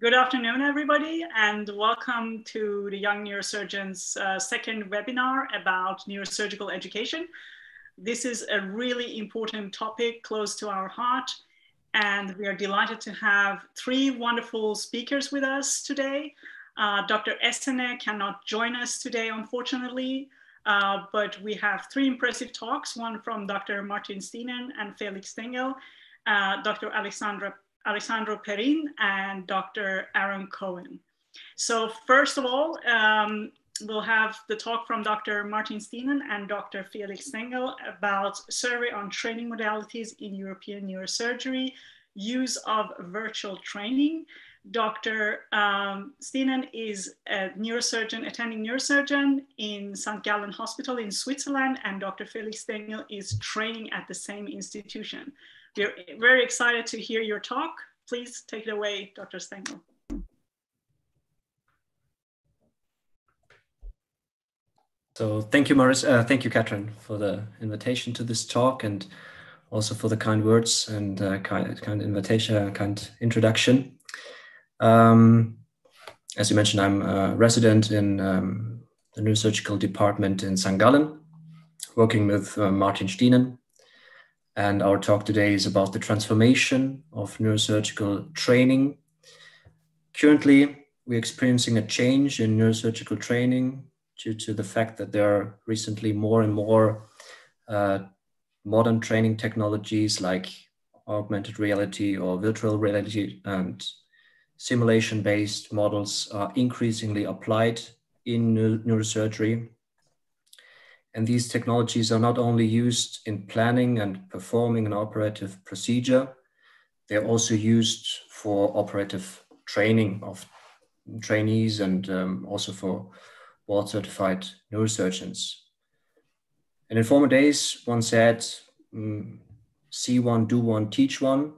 Good afternoon, everybody, and welcome to the Young Neurosurgeons uh, second webinar about neurosurgical education. This is a really important topic close to our heart, and we are delighted to have three wonderful speakers with us today. Uh, Dr. Essene cannot join us today, unfortunately, uh, but we have three impressive talks, one from Dr. Martin Stienen and Felix Stengel, uh, Dr. Alexandra Alessandro Perin and Dr. Aaron Cohen. So first of all, um, we'll have the talk from Dr. Martin Stienen and Dr. Felix Stengel about survey on training modalities in European neurosurgery, use of virtual training. Dr. Um, Stienen is a neurosurgeon, attending neurosurgeon in St. Gallen Hospital in Switzerland, and Dr. Felix Stengel is training at the same institution. We're very excited to hear your talk. Please take it away, Dr. Stengel. So thank you, Maris. Uh, thank you, Catherine, for the invitation to this talk and also for the kind words and uh, kind, kind invitation, kind introduction. Um, as you mentioned, I'm a resident in um, the neurosurgical department in St. Gallen, working with uh, Martin Stienen, and our talk today is about the transformation of neurosurgical training. Currently, we're experiencing a change in neurosurgical training due to the fact that there are recently more and more uh, modern training technologies like augmented reality or virtual reality and simulation based models are increasingly applied in neurosurgery and these technologies are not only used in planning and performing an operative procedure, they're also used for operative training of trainees and um, also for board certified neurosurgeons. And in former days, one said, mm, see one, do one, teach one.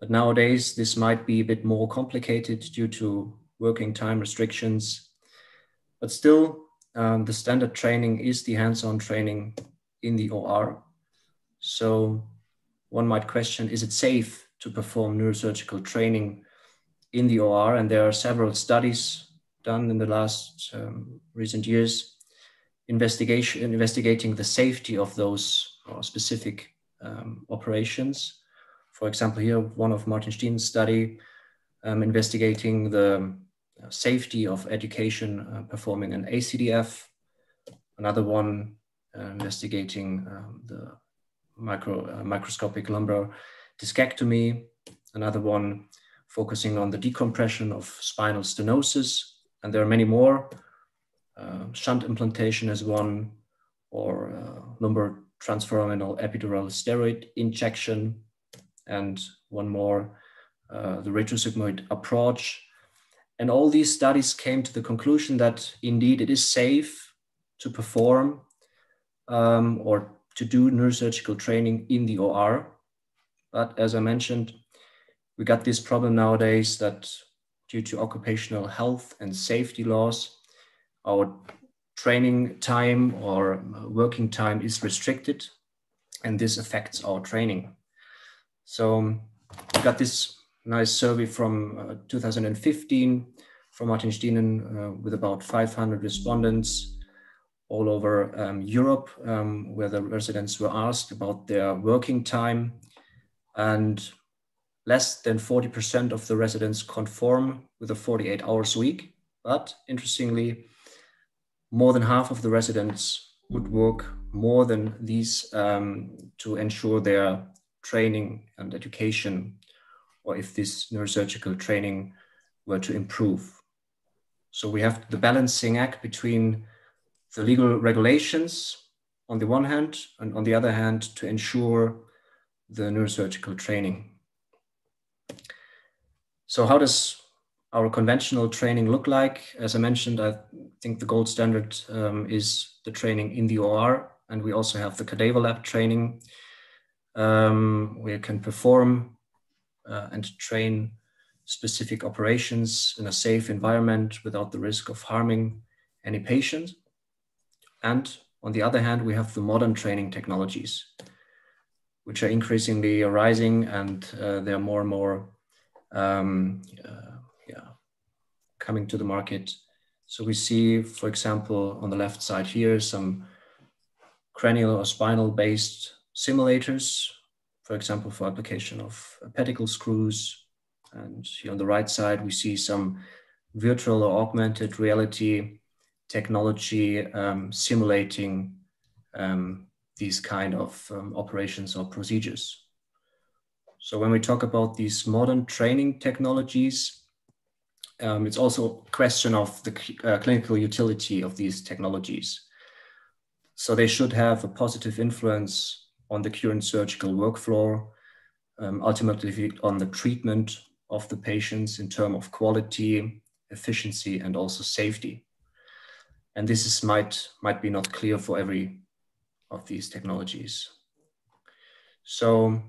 But nowadays, this might be a bit more complicated due to working time restrictions. But still, um, the standard training is the hands-on training in the OR. So one might question, is it safe to perform neurosurgical training in the OR? And there are several studies done in the last um, recent years investigation investigating the safety of those uh, specific um, operations. For example, here one of Martin Stienen's study um, investigating the safety of education uh, performing an ACDF, another one uh, investigating um, the micro, microscopic lumbar discectomy, another one focusing on the decompression of spinal stenosis, and there are many more. Uh, shunt implantation is one, or uh, lumbar transforaminal epidural steroid injection, and one more, uh, the retrosigmoid approach, and all these studies came to the conclusion that indeed it is safe to perform um, or to do neurosurgical training in the OR. But as I mentioned, we got this problem nowadays that due to occupational health and safety laws, our training time or working time is restricted, and this affects our training. So we got this nice survey from uh, 2015 from Martin Stienen uh, with about 500 respondents all over um, Europe, um, where the residents were asked about their working time. And less than 40% of the residents conform with a 48 hours week. But interestingly, more than half of the residents would work more than these um, to ensure their training and education or if this neurosurgical training were to improve. So we have the balancing act between the legal regulations on the one hand, and on the other hand, to ensure the neurosurgical training. So, how does our conventional training look like? As I mentioned, I think the gold standard um, is the training in the OR, and we also have the cadaver lab training. Um, we can perform uh, and train specific operations in a safe environment without the risk of harming any patient. And on the other hand, we have the modern training technologies, which are increasingly arising and uh, there are more and more um, uh, yeah, coming to the market. So we see, for example, on the left side here, some cranial or spinal based simulators, for example, for application of pedicle screws. And here on the right side, we see some virtual or augmented reality technology um, simulating um, these kind of um, operations or procedures. So when we talk about these modern training technologies, um, it's also a question of the uh, clinical utility of these technologies. So they should have a positive influence on the current surgical workflow, um, ultimately on the treatment of the patients in terms of quality, efficiency, and also safety. And this is, might, might be not clear for every of these technologies. So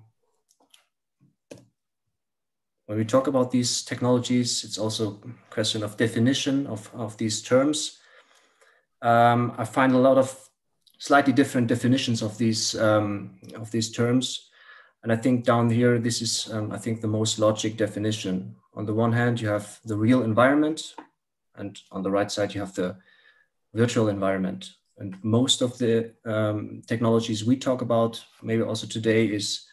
when we talk about these technologies, it's also a question of definition of, of these terms. Um, I find a lot of slightly different definitions of these um, of these terms, and I think down here this is um, I think the most logic definition. On the one hand, you have the real environment, and on the right side you have the virtual environment. And most of the um, technologies we talk about, maybe also today, is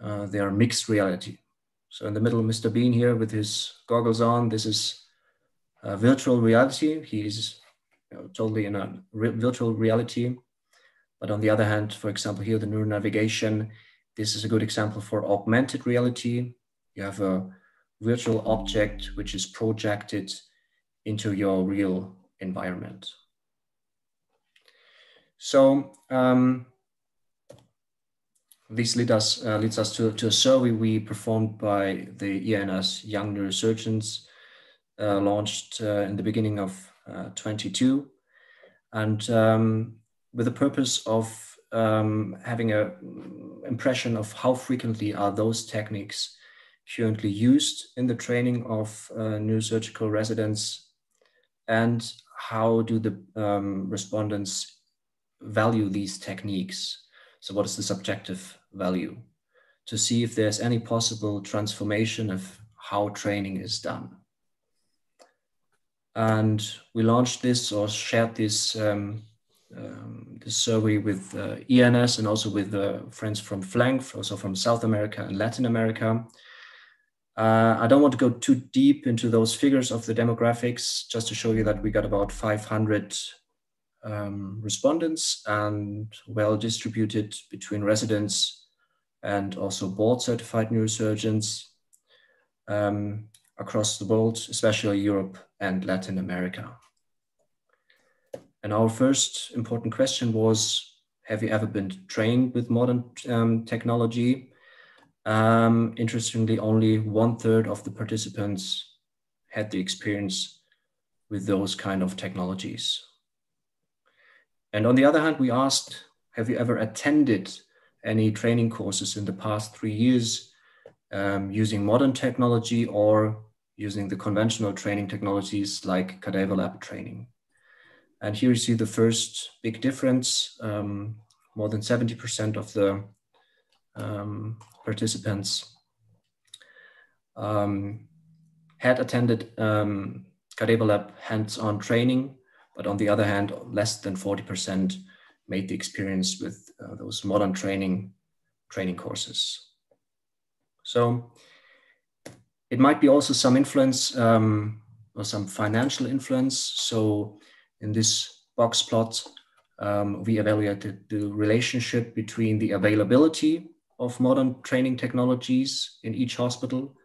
uh, they are mixed reality. So in the middle, Mr. Bean here with his goggles on, this is virtual reality. He's you know, totally in a re virtual reality. But on the other hand, for example, here the neuronavigation, this is a good example for augmented reality. You have a virtual object which is projected into your real environment. So um, this lead us, uh, leads us to, to a survey we performed by the EANS Young Neurosurgeons, uh, launched uh, in the beginning of uh, 22, and um, with the purpose of um, having an impression of how frequently are those techniques currently used in the training of uh, surgical residents, and how do the um, respondents value these techniques. So what is the subjective value? To see if there's any possible transformation of how training is done. And we launched this or shared this, um, um, this survey with uh, EANS and also with uh, friends from FLANC, also from South America and Latin America. Uh, I don't want to go too deep into those figures of the demographics, just to show you that we got about 500 um, respondents and well distributed between residents and also board certified neurosurgeons um, across the world, especially Europe and Latin America. And our first important question was, have you ever been trained with modern um, technology? Um, interestingly, only one third of the participants had the experience with those kind of technologies. And on the other hand, we asked, have you ever attended any training courses in the past three years um, using modern technology or using the conventional training technologies like cadaver lab training? And here you see the first big difference. Um, more than 70% of the um, participants um, had attended um, lab hands-on training but on the other hand, less than 40% made the experience with uh, those modern training training courses. So it might be also some influence um, or some financial influence. So in this box plot, um, we evaluated the relationship between the availability of modern training technologies in each hospital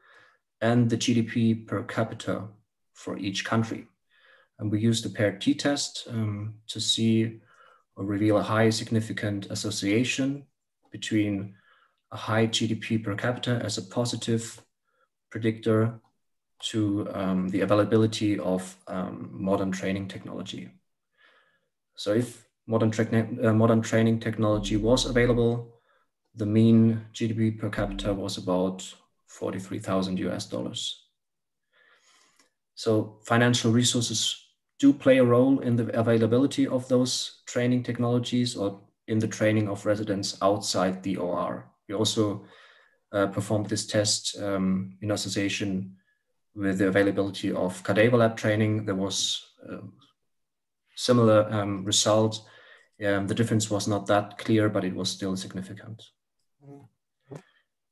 and the GDP per capita for each country. And we used the paired t-test um, to see or reveal a high significant association between a high GDP per capita as a positive predictor to um, the availability of um, modern training technology. So if modern, uh, modern training technology was available, the mean GDP per capita was about 43,000 US dollars. So financial resources do play a role in the availability of those training technologies or in the training of residents outside the OR. We also uh, performed this test um, in association with the availability of cadaver lab training, there was uh, similar um, result. Um, the difference was not that clear, but it was still significant.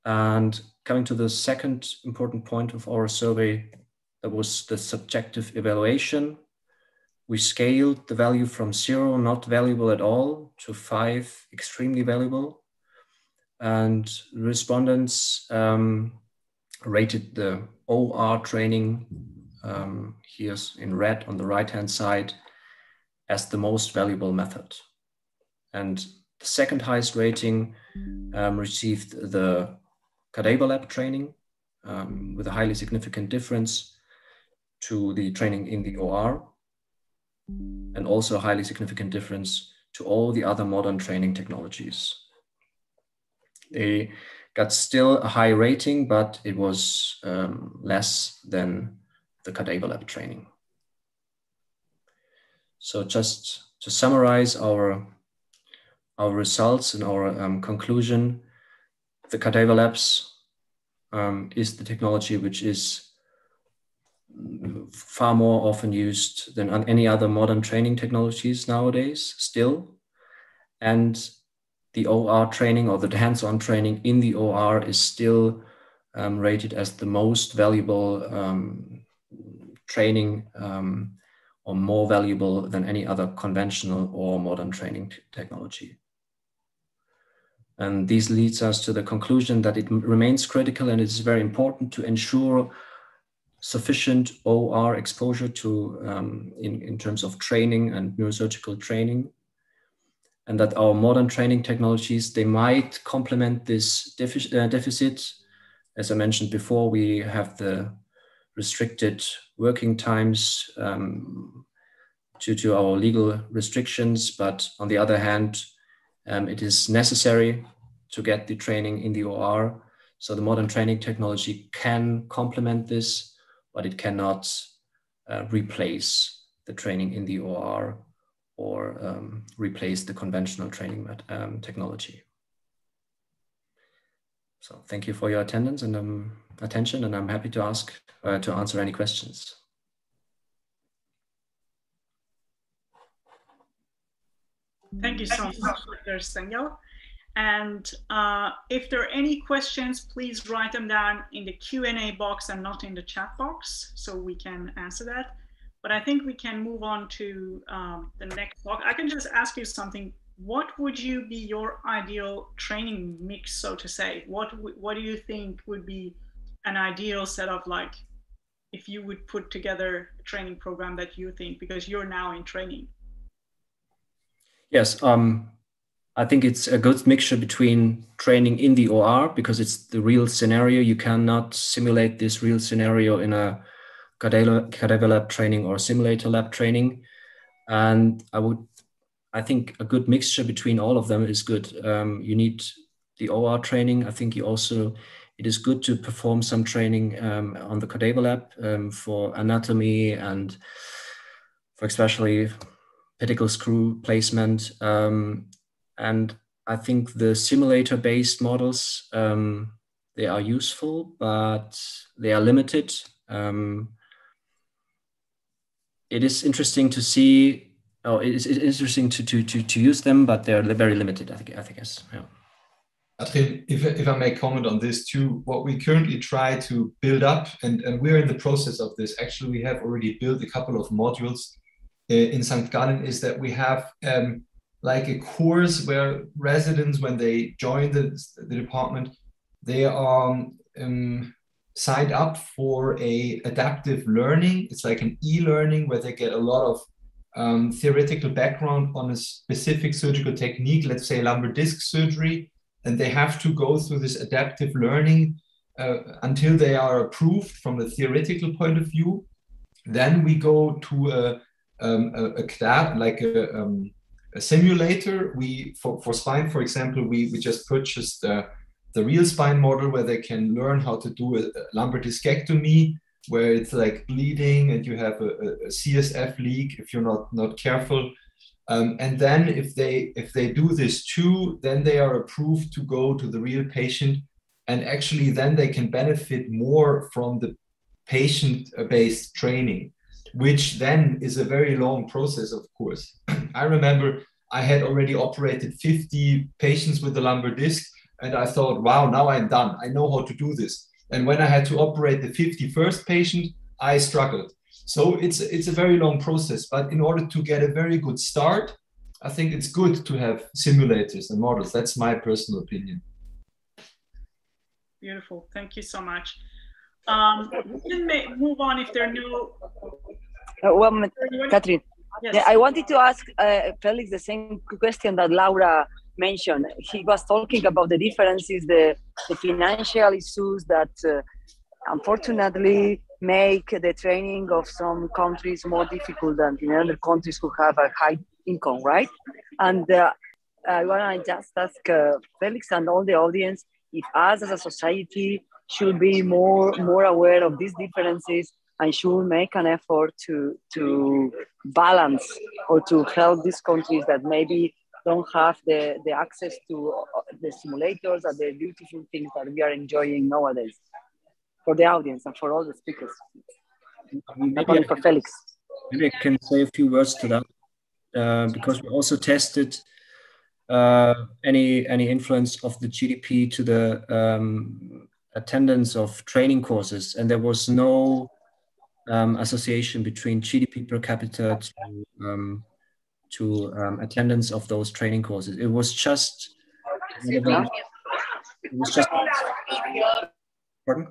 And coming to the second important point of our survey, that was the subjective evaluation. We scaled the value from zero, not valuable at all, to five, extremely valuable. And respondents um, rated the OR training, um, here's in red on the right hand side, as the most valuable method. And the second highest rating um, received the cadaver lab training um, with a highly significant difference to the training in the OR, and also a highly significant difference to all the other modern training technologies. They got still a high rating, but it was um, less than the cadaver lab training. So just to summarize our, our results and our um, conclusion, the cadaver labs um, is the technology which is far more often used than any other modern training technologies nowadays still. And the OR training or the hands-on training in the OR is still um, rated as the most valuable um, training um, or more valuable than any other conventional or modern training technology. And this leads us to the conclusion that it remains critical and it is very important to ensure sufficient OR exposure to um, in, in terms of training and neurosurgical training. And that our modern training technologies, they might complement this defi uh, deficit. As I mentioned before, we have the restricted working times um, due to our legal restrictions. But on the other hand, um, it is necessary to get the training in the OR. So the modern training technology can complement this, but it cannot uh, replace the training in the OR or um, replace the conventional training um, technology. So thank you for your attendance and um, attention, and I'm happy to ask uh, to answer any questions. Thank you so much, Dr. Stengel. And uh, if there are any questions, please write them down in the Q&A box and not in the chat box so we can answer that. But I think we can move on to um, the next talk. I can just ask you something. What would you be your ideal training mix, so to say? What, what do you think would be an ideal set of like, if you would put together a training program that you think, because you're now in training? Yes, um, I think it's a good mixture between training in the OR because it's the real scenario. You cannot simulate this real scenario in a cadaver lab training or simulator lab training. And I would, I think a good mixture between all of them is good. Um, you need the OR training. I think you also, it is good to perform some training um, on the cadaver lab um, for anatomy and for especially pedicle screw placement. Um, and I think the simulator based models, um, they are useful, but they are limited. Um, it is interesting to see, oh, it is interesting to, to, to, to use them, but they're very limited, I, think, I guess. Yeah. Adrian, if, if I may comment on this too, what we currently try to build up, and, and we're in the process of this, actually, we have already built a couple of modules uh, in St. Gallen is that we have um, like a course where residents, when they join the, the department, they are um, signed up for a adaptive learning. It's like an e-learning where they get a lot of um, theoretical background on a specific surgical technique, let's say lumbar disc surgery, and they have to go through this adaptive learning uh, until they are approved from the theoretical point of view. Then we go to a um, a, a like a, um, a, simulator. We for, for spine, for example, we, we just purchased the, the real spine model where they can learn how to do a, lumbar discectomy, where it's like bleeding and you have a, a CSF leak if you're not not careful. Um, and then if they if they do this too, then they are approved to go to the real patient, and actually then they can benefit more from the patient-based training, which then is a very long process, of course. I remember I had already operated 50 patients with the lumbar disc, and I thought, wow, now I'm done. I know how to do this. And when I had to operate the 51st patient, I struggled. So it's it's a very long process. But in order to get a very good start, I think it's good to have simulators and models. That's my personal opinion. Beautiful. Thank you so much. Um, we can move on if there are no. Uh, one Catherine. Yes. Yeah, I wanted to ask uh, Felix the same question that Laura mentioned. He was talking about the differences, the, the financial issues that uh, unfortunately make the training of some countries more difficult than in other countries who have a high income, right? And uh, I want to just ask uh, Felix and all the audience if us as a society should be more more aware of these differences and should make an effort to to balance or to help these countries that maybe don't have the, the access to uh, the simulators and the beautiful things that we are enjoying nowadays for the audience and for all the speakers. Maybe for Felix. Maybe I can say a few words to that uh, because we also tested uh, any any influence of the GDP to the um, attendance of training courses, and there was no um, association between GDP per capita to um, to um, attendance of those training courses. It was just it was just pardon.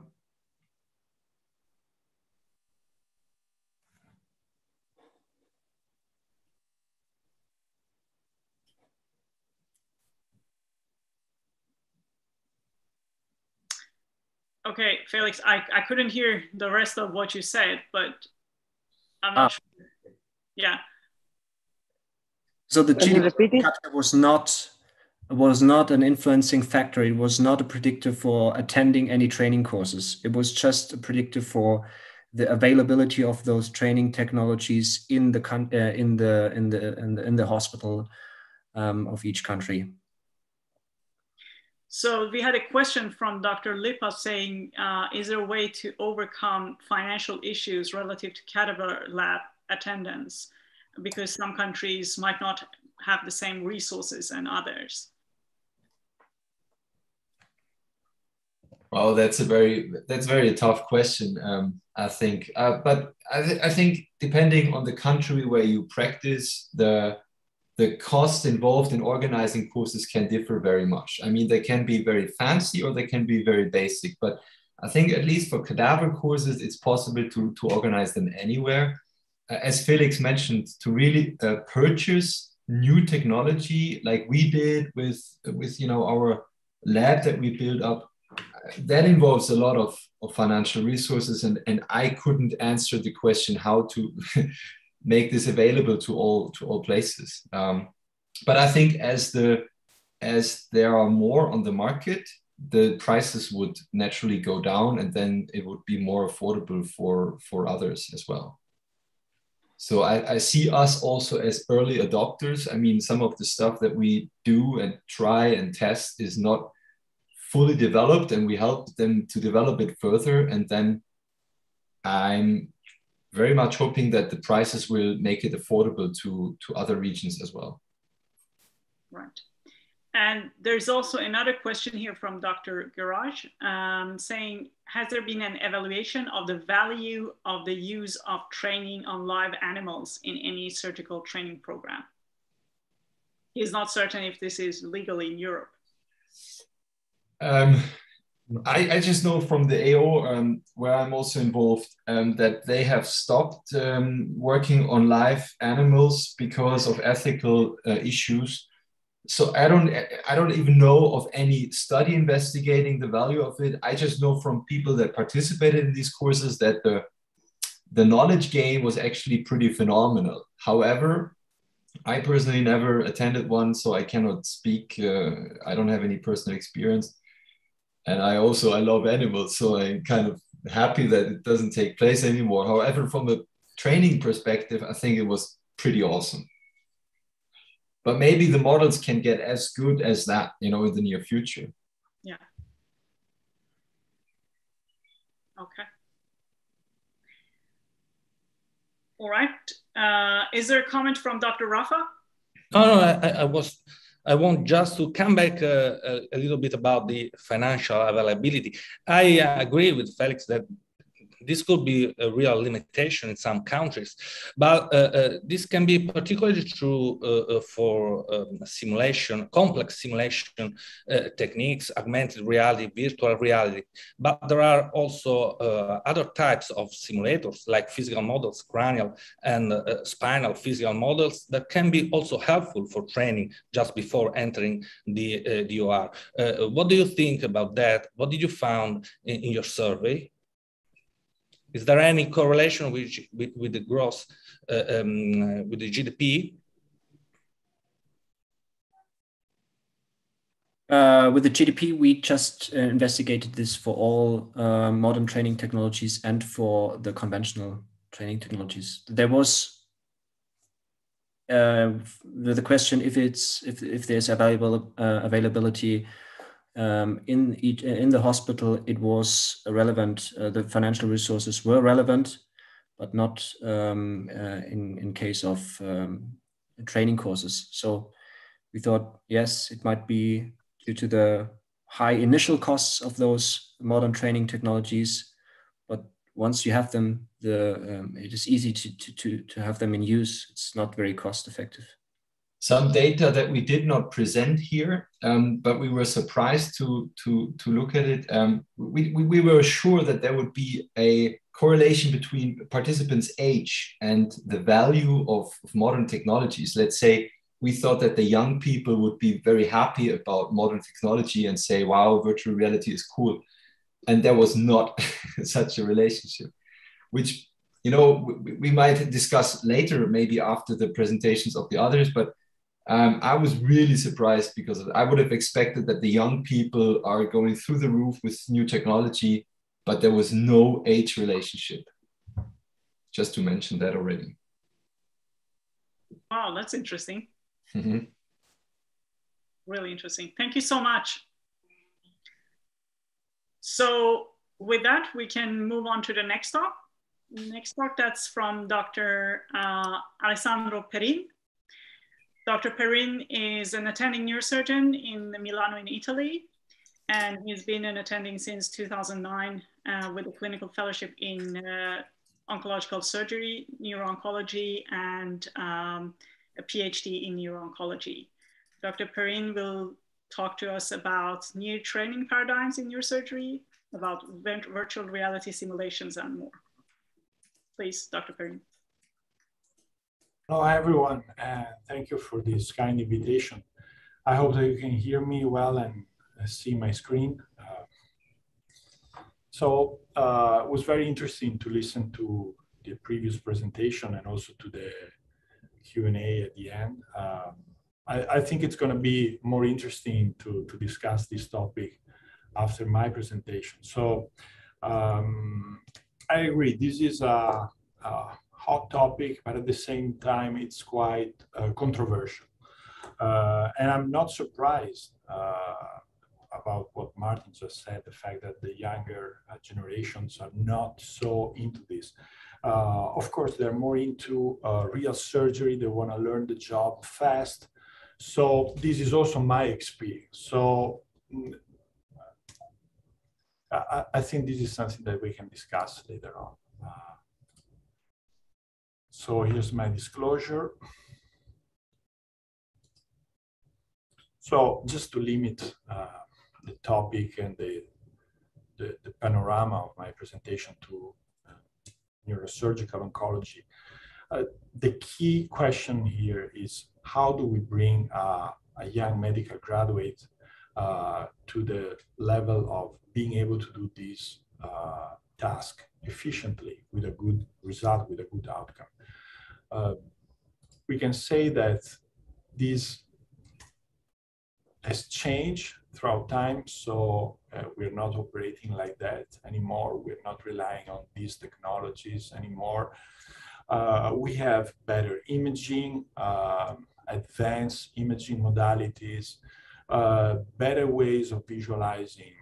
Okay, Felix, I, I couldn't hear the rest of what you said, but I'm not ah. sure. Yeah. So the GDP was not was not an influencing factor. It was not a predictor for attending any training courses. It was just a predictor for the availability of those training technologies in the uh, in the in the in the, in the hospital um, of each country. So we had a question from Dr. Lipa saying, uh, is there a way to overcome financial issues relative to cadaver lab attendance? Because some countries might not have the same resources and others. Well, that's a very that's very tough question. Um, I think, uh, but I, th I think depending on the country where you practice, the the cost involved in organizing courses can differ very much. I mean, they can be very fancy or they can be very basic, but I think at least for cadaver courses, it's possible to, to organize them anywhere. Uh, as Felix mentioned, to really uh, purchase new technology like we did with, with you know, our lab that we built up, that involves a lot of, of financial resources. And, and I couldn't answer the question how to make this available to all to all places. Um, but I think as the as there are more on the market, the prices would naturally go down, and then it would be more affordable for for others as well. So I, I see us also as early adopters. I mean, some of the stuff that we do and try and test is not fully developed, and we help them to develop it further. And then I'm very much hoping that the prices will make it affordable to, to other regions as well. Right. And there's also another question here from Dr. Garage um, saying, has there been an evaluation of the value of the use of training on live animals in any surgical training program? He's not certain if this is legal in Europe. Um, I, I just know from the AO, um, where I'm also involved, um, that they have stopped um, working on live animals because of ethical uh, issues. So I don't, I don't even know of any study investigating the value of it. I just know from people that participated in these courses that the, the knowledge gain was actually pretty phenomenal. However, I personally never attended one, so I cannot speak. Uh, I don't have any personal experience and I also I love animals, so I'm kind of happy that it doesn't take place anymore. However, from a training perspective, I think it was pretty awesome. But maybe the models can get as good as that, you know, in the near future. Yeah. Okay. All right. Uh, is there a comment from Dr. Rafa? No, no, I, I was I want just to come back uh, a, a, little bit about the financial availability. I uh, agree with Felix that this could be a real limitation in some countries, but uh, uh, this can be particularly true uh, uh for um, simulation, complex simulation uh, techniques, augmented reality, virtual reality. But there are also uh, other types of simulators like physical models, cranial and spinal physical models that can be also helpful for training just before entering the DOR. what do you think about that? What did you find in, in your survey? Is there any correlation with, with, with the growth, uh, um, with the GDP? Uh, with the GDP, we just uh, investigated this for all uh, modern training technologies and for the conventional training technologies. There was uh, the, the question if it's if if there's available uh, availability um, in each, in the hospital, it was relevant. Uh, the financial resources were relevant, but not um, uh, in in case of um, training courses. So we thought, yes, it might be due to the high initial costs of those modern training technologies, but once you have them, the um, it is easy to, to to to have them in use. It's not very cost effective some data that we did not present here, um, but we were surprised to, to, to look at it. Um, we, we, we, were sure that there would be a correlation between participants' age and the value of, of modern technologies. Let's say we thought that the young people would be very happy about modern technology and say, wow, virtual reality is cool. And there was not such a relationship, which you know we, we might discuss later, maybe after the presentations of the others, but um, I was really surprised because I would have expected that the young people are going through the roof with new technology, but there was no age relationship. Just to mention that already. Wow, that's interesting. Mm-hmm. Really interesting. Thank you so much. So with that, we can move on to the next talk. Next talk that's from Dr. Uh, Alessandro Perin. Dr. Perin is an attending neurosurgeon in Milano in Italy, and he's been an attending since 2009 uh, with a clinical fellowship in uh, oncological surgery, neuro-oncology, and um, a PhD in neuro-oncology. Dr. Perin will talk to us about new training paradigms in neurosurgery, about virtual reality simulations and more. Please, Dr. Perin. Hello, everyone. Uh, thank you for this kind invitation. I hope that you can hear me well and uh, see my screen. Uh, so uh, it was very interesting to listen to the previous presentation and also to the Q&A at the end. Um, I, I, think it's going to be more interesting to, to discuss this topic after my presentation. So um, I agree, this is a, a hot topic, but at the same time, it's quite uh, controversial. Uh, and I'm not surprised uh, about what Martin just said, the fact that the younger uh, generations are not so into this. Uh, of course, they're more into real surgery. They want to learn the job fast. So this is also my experience. So mm, I, I think this is something that we can discuss later on. So here's my disclosure. So just to limit uh, the topic and the, the, the, panorama of my presentation to uh, neurosurgical oncology, uh, the key question here is how do we bring uh, a young medical graduate uh, to the level of being able to do this task efficiently with a good result, with a good outcome. Uh, we can say that this has changed throughout time. So uh, we're not operating like that anymore. We're not relying on these technologies anymore. Uh, we have better imaging, um, advanced imaging modalities, uh, better ways of visualizing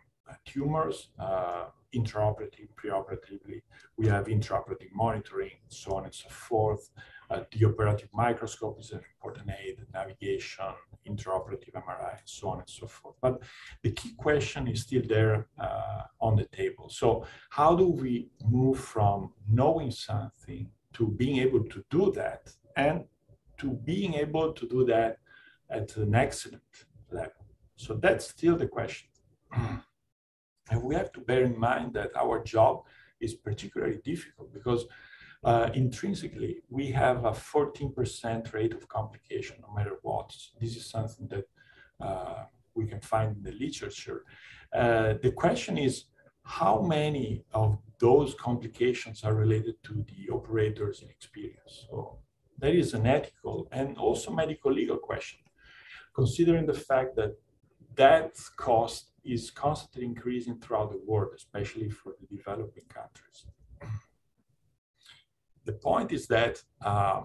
tumors, uh, intraoperative, preoperatively. We have intraoperative monitoring, so on and so forth. Uh, the operative microscope is an important aid, navigation, intraoperative MRI, and so on and so forth. But the key question is still there uh, on the table. So how do we move from knowing something to being able to do that and to being able to do that at an excellent level? So that's still the question. And we have to bear in mind that our job is particularly difficult because uh, intrinsically we have a 14% rate of complication no matter what. This is something that uh, we can find in the literature. Uh, the question is how many of those complications are related to the operator's inexperience? So that is an ethical and also medical legal question, considering the fact that that cost is constantly increasing throughout the world, especially for the developing countries. The point is that uh,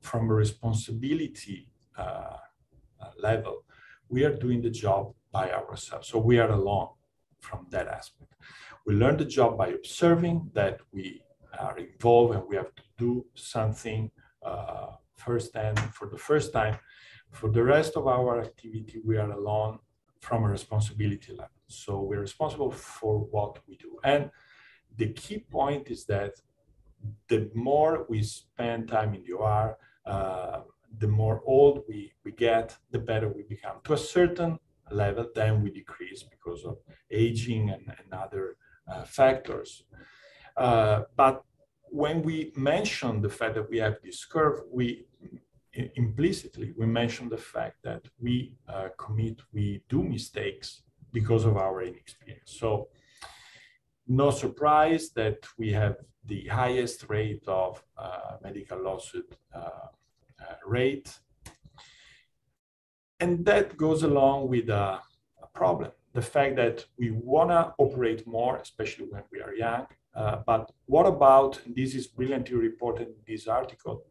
from a responsibility uh, level, we are doing the job by ourselves. So we are alone from that aspect. We learn the job by observing that we are involved and we have to do something uh, first and for the first time. For the rest of our activity, we are alone from a responsibility level. So we're responsible for what we do. And the key point is that the more we spend time in the OR, uh, the more old we, we get, the better we become. To a certain level, then we decrease because of aging and, and other uh, factors. Uh, but when we mention the fact that we have this curve, we implicitly we mention the fact that we uh, commit, we do mistakes because of our inexperience. So no surprise that we have the highest rate of uh, medical lawsuit uh, uh rate. And that goes along with a, a problem. The fact that we want to operate more, especially when we are young. Uh, but what about, this is brilliantly reported in this article,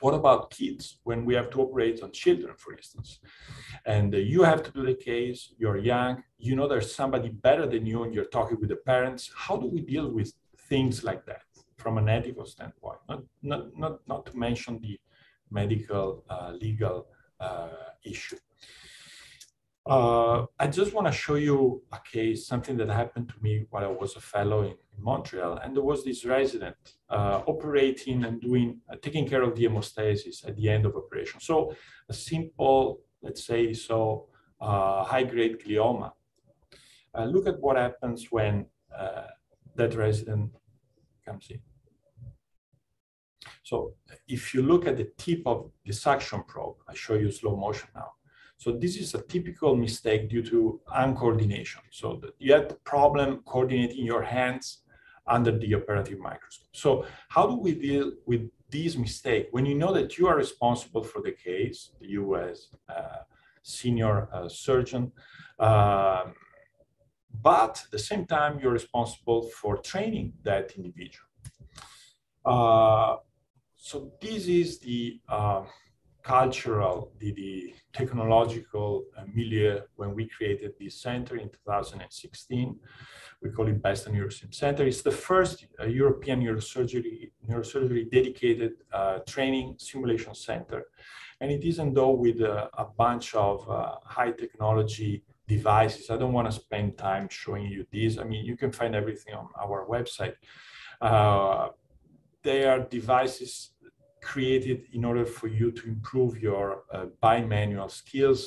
what about kids when we have to operate on children, for instance? And uh, you have to do the case, you're young, you know there's somebody better than you, and you're talking with the parents. How do we deal with things like that from an ethical standpoint? Not, not, not, not to mention the medical, uh, legal uh, issue. Uh, I just want to show you a case, something that happened to me while I was a fellow in, in Montreal. And there was this resident uh, operating and doing, uh, taking care of the hemostasis at the end of operation. So a simple, let's say, so uh, high-grade glioma. Uh, look at what happens when uh, that resident comes in. So if you look at the tip of the suction probe, I show you slow motion now. So this is a typical mistake due to uncoordination. So you had the problem coordinating your hands under the operative microscope. So how do we deal with this mistake when you know that you are responsible for the case, you as uh, senior uh, surgeon, um, but at the same time you're responsible for training that individual. Uh, so this is the uh, cultural, the, the technological uh, milieu when we created this center in 2016. We call it Besta Neurosim Center. It's the first uh, European neurosurgery, neurosurgery dedicated uh, training simulation center. And it is endowed with a, a bunch of uh, high technology devices. I don't want to spend time showing you these. I mean, you can find everything on our website. Uh, they are devices created in order for you to improve your uh, bimanual skills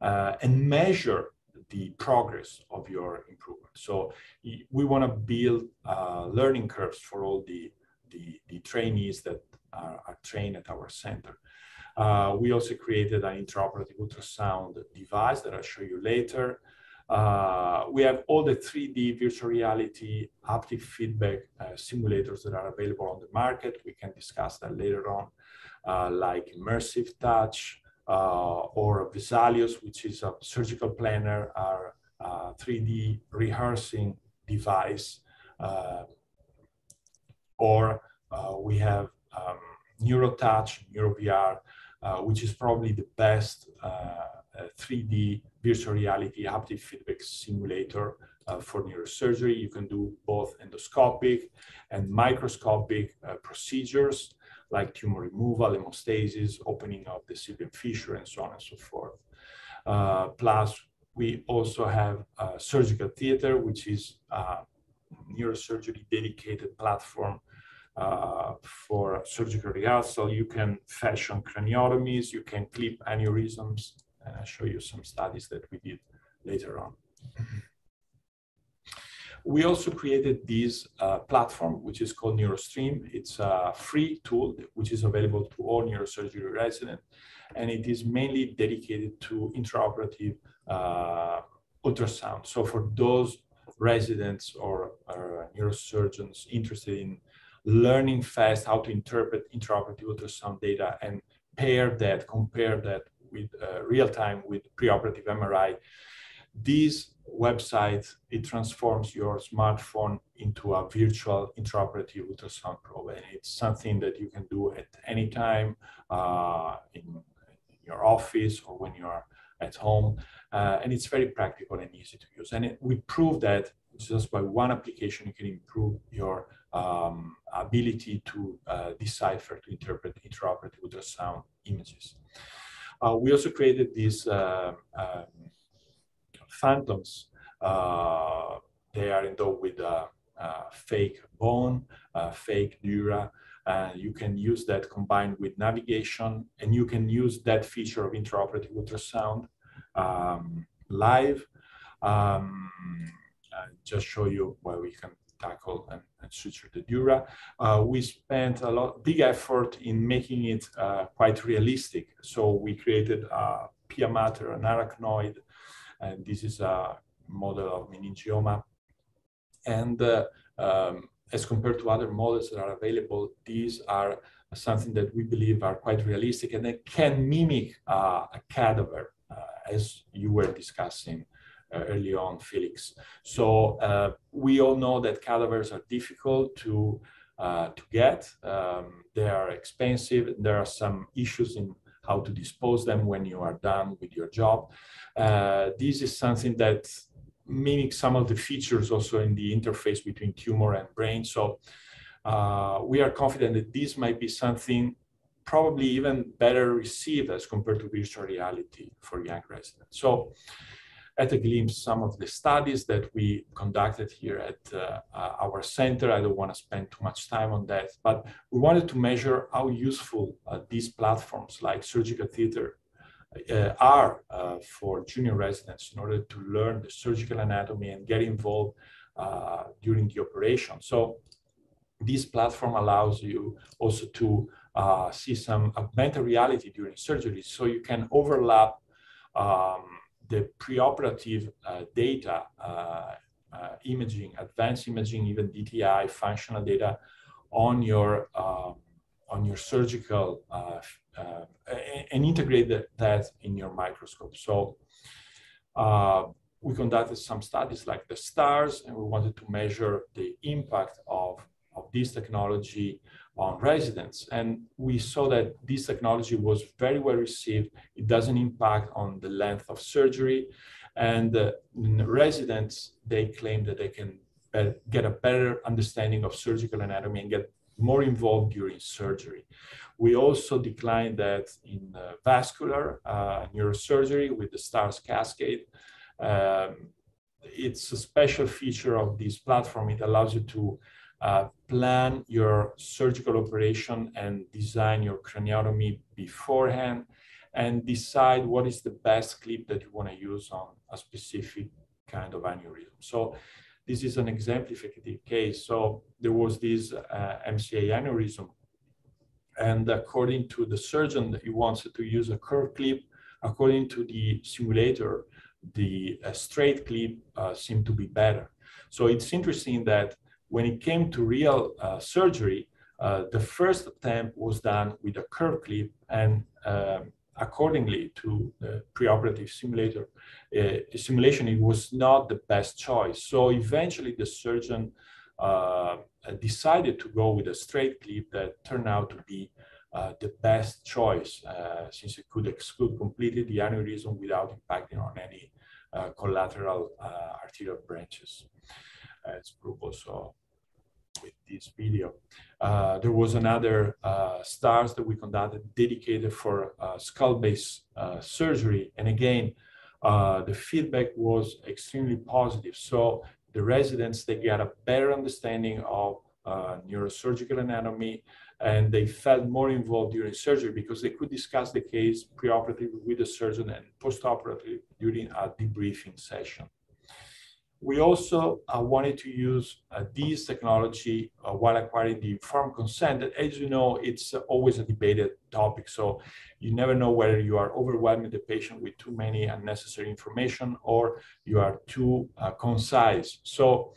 uh, and measure the progress of your improvement. So we want to build uh, learning curves for all the, the, the trainees that are, are, trained at our center. Uh, we also created an intraoperative ultrasound device that I'll show you later. Uh, we have all the 3D virtual reality haptic feedback uh, simulators that are available on the market. We can discuss that later on, uh, like Immersive Touch uh, or Vesalius, which is a surgical planner, our 3D uh, rehearsing device. Or we have um, NeuroTouch, NeuroVR, which is probably the best 3D virtual reality haptic feedback simulator uh, for neurosurgery. You can do both endoscopic and microscopic uh, procedures like tumor removal, hemostasis, opening of the Sylvian fissure, and so on and so forth. Uh, plus, we also have a surgical theater, which is a neurosurgery dedicated platform uh, for surgical rehearsal. You can fashion craniotomies, you can clip aneurysms, show you some studies that we did later on. We also created this uh, platform, which is called NeuroStream. It's a free tool which is available to all neurosurgery residents, and it is mainly dedicated to intraoperative uh, ultrasound. So for those residents or uh, neurosurgeons interested in learning fast how to interpret intraoperative ultrasound data and pair that, compare that with uh, real time with preoperative MRI, this website, it transforms your smartphone into a virtual intraoperative ultrasound probe. And it's something that you can do at any time uh, in, your office or when you're at home. Uh, and it's very practical and easy to use. And it, we prove that just by one application, you can improve your um, ability to uh, decipher, to interpret intraoperative ultrasound images. Uh, we also created these uh, um, phantoms. Uh, they are endowed with a, fake bone, fake dura, you can use that combined with navigation, and you can use that feature of intraoperative ultrasound um, live. Um, just show you where we can tackle and, and suture the dura. Uh, we spent a lot, big effort in making it uh, quite realistic. So we created a pia mater, an arachnoid, and this is a model of meningioma. And uh, um, as compared to other models that are available, these are something that we believe are quite realistic and they can mimic uh, a cadaver, uh, as you were discussing uh, early on, Felix. So uh, we all know that cadavers are difficult to uh, to get. Um, they are expensive. There are some issues in how to dispose them when you are done with your job. Uh, this is something that mimics some of the features also in the interface between tumor and brain. So uh, we are confident that this might be something probably even better received as compared to virtual reality for young residents. So at a glimpse some of the studies that we conducted here at uh, uh, our center. I don't want to spend too much time on that, but we wanted to measure how useful uh, these platforms like surgical theater uh, are uh, for junior residents in order to learn the surgical anatomy and get involved uh, during the operation. So this platform allows you also to see some augmented reality during surgery. So you can overlap um, the preoperative uh, data, uh, uh, imaging, advanced imaging, even DTI, functional data on your um, on your surgical and integrate that, in your microscope. So we conducted some studies like the STARS, and we wanted to measure the impact of, of this technology on residents. And we saw that this technology was very well received. It doesn't impact on the length of surgery. And uh, residents, they claim that they can get a better understanding of surgical anatomy and get more involved during surgery. We also declined that in uh, vascular uh, neurosurgery with the STARS cascade. Um, it's a special feature of this platform. It allows you to uh, plan your surgical operation and design your craniotomy beforehand and decide what is the best clip that you want to use on a specific kind of aneurysm. So this is an exemplificative case. So there was this uh, MCA aneurysm and according to the surgeon that he wanted to use a curved clip, according to the simulator, the uh, straight clip uh, seemed to be better. So it's interesting that when it came to real uh, surgery, uh, the first attempt was done with a curved clip and um, accordingly to the preoperative simulator uh, simulation, it was not the best choice. So eventually the surgeon uh, decided to go with a straight clip that turned out to be uh, the best choice uh, since it could exclude completely the aneurysm without impacting on any uh, collateral uh, arterial branches. it's proved also with this video. Uh, there was another uh, STARS that we conducted dedicated for uh, skull-base surgery. And again, the feedback was extremely positive. So the residents, they got a better understanding of neurosurgical anatomy, and they felt more involved during surgery because they could discuss the case preoperatively with the surgeon and postoperatively during a debriefing session. We also uh, wanted to use uh, this technology uh, while acquiring the informed consent. As you know, it's always a debated topic. So you never know whether you are overwhelming the patient with too many unnecessary information or you are too uh, concise. So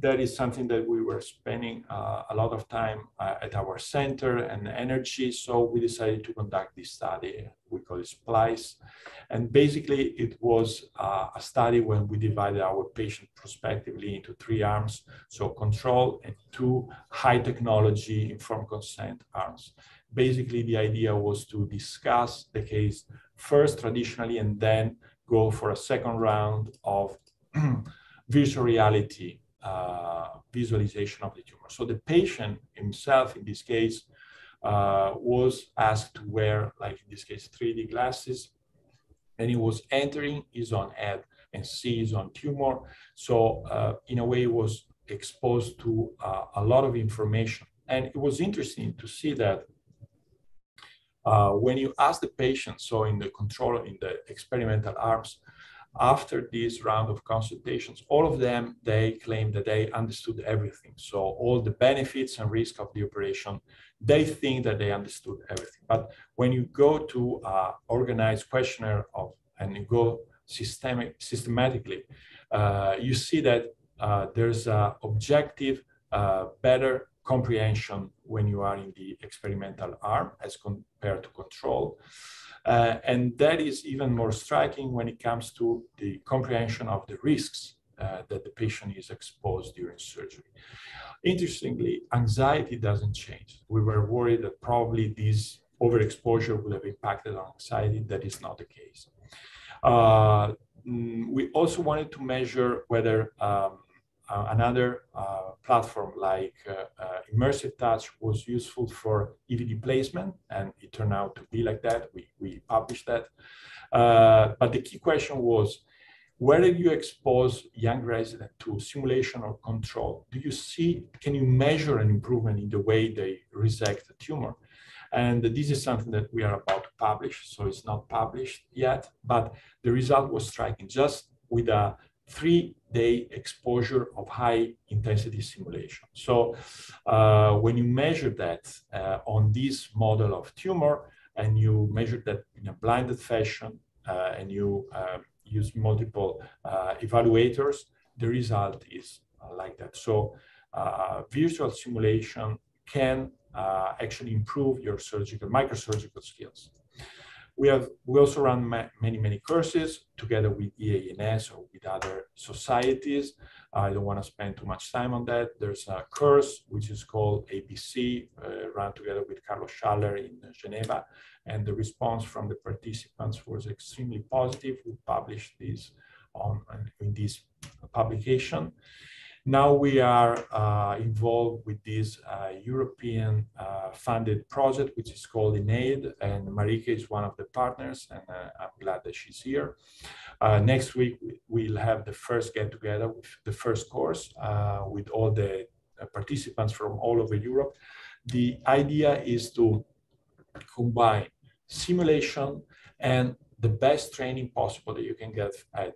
that is something that we were spending uh, a lot of time uh, at our center and energy. So we decided to conduct this study. We call it SPLICE. And basically, it was uh, a study when we divided our patient prospectively into three arms. So control and two high technology informed consent arms. Basically, the idea was to discuss the case first traditionally and then go for a second round of virtual reality uh, visualization of the tumor. So the patient himself, in this case, uh, was asked to wear, like in this case, 3D glasses, and he was entering his own head and see his own tumor. So uh, in a way, he was exposed to uh, a lot of information. And it was interesting to see that uh, when you ask the patient, so in the control, in the experimental arms, after this round of consultations, all of them, they claim that they understood everything. So all the benefits and risk of the operation, they think that they understood everything. But when you go to uh, organized questionnaire of, and you go systemic, systematically, uh, you see that uh, there's a objective, uh, better comprehension when you are in the experimental arm as compared to control. Uh, and that is even more striking when it comes to the comprehension of the risks uh, that the patient is exposed during surgery. Interestingly, anxiety doesn't change. We were worried that probably this overexposure would have impacted on anxiety. That is not the case. Uh, mm, we also wanted to measure whether um, another uh, platform like uh, Immersive Touch was useful for EVD placement, and it turned out to be like that. We, we published that. but the key question was, where whether you expose young residents to simulation or control, do you see, can you measure an improvement in the way they resect the tumor? And this is something that we are about to publish, so it's not published yet, but the result was striking. Just with a three day exposure of high intensity simulation. So uh, when you measure that uh, on this model of tumor and you measure that in a blinded fashion uh, and you uh, use multiple uh, evaluators, the result is uh, like that. So virtual simulation can actually improve your surgical, microsurgical skills. We have we also run ma many many courses together with EANS or with other societies. I don't want to spend too much time on that. There's a course which is called ABC, uh, run together with Carlos Schaller in Geneva, and the response from the participants was extremely positive. We published this on in this publication. Now we are uh, involved with this uh, European uh, funded project, which is called INAID, and Marike is one of the partners, and uh, I'm glad that she's here. Uh, next week, we'll have the first get together with the first course uh, with all the participants from all over Europe. The idea is to combine simulation and the best training possible that you can get at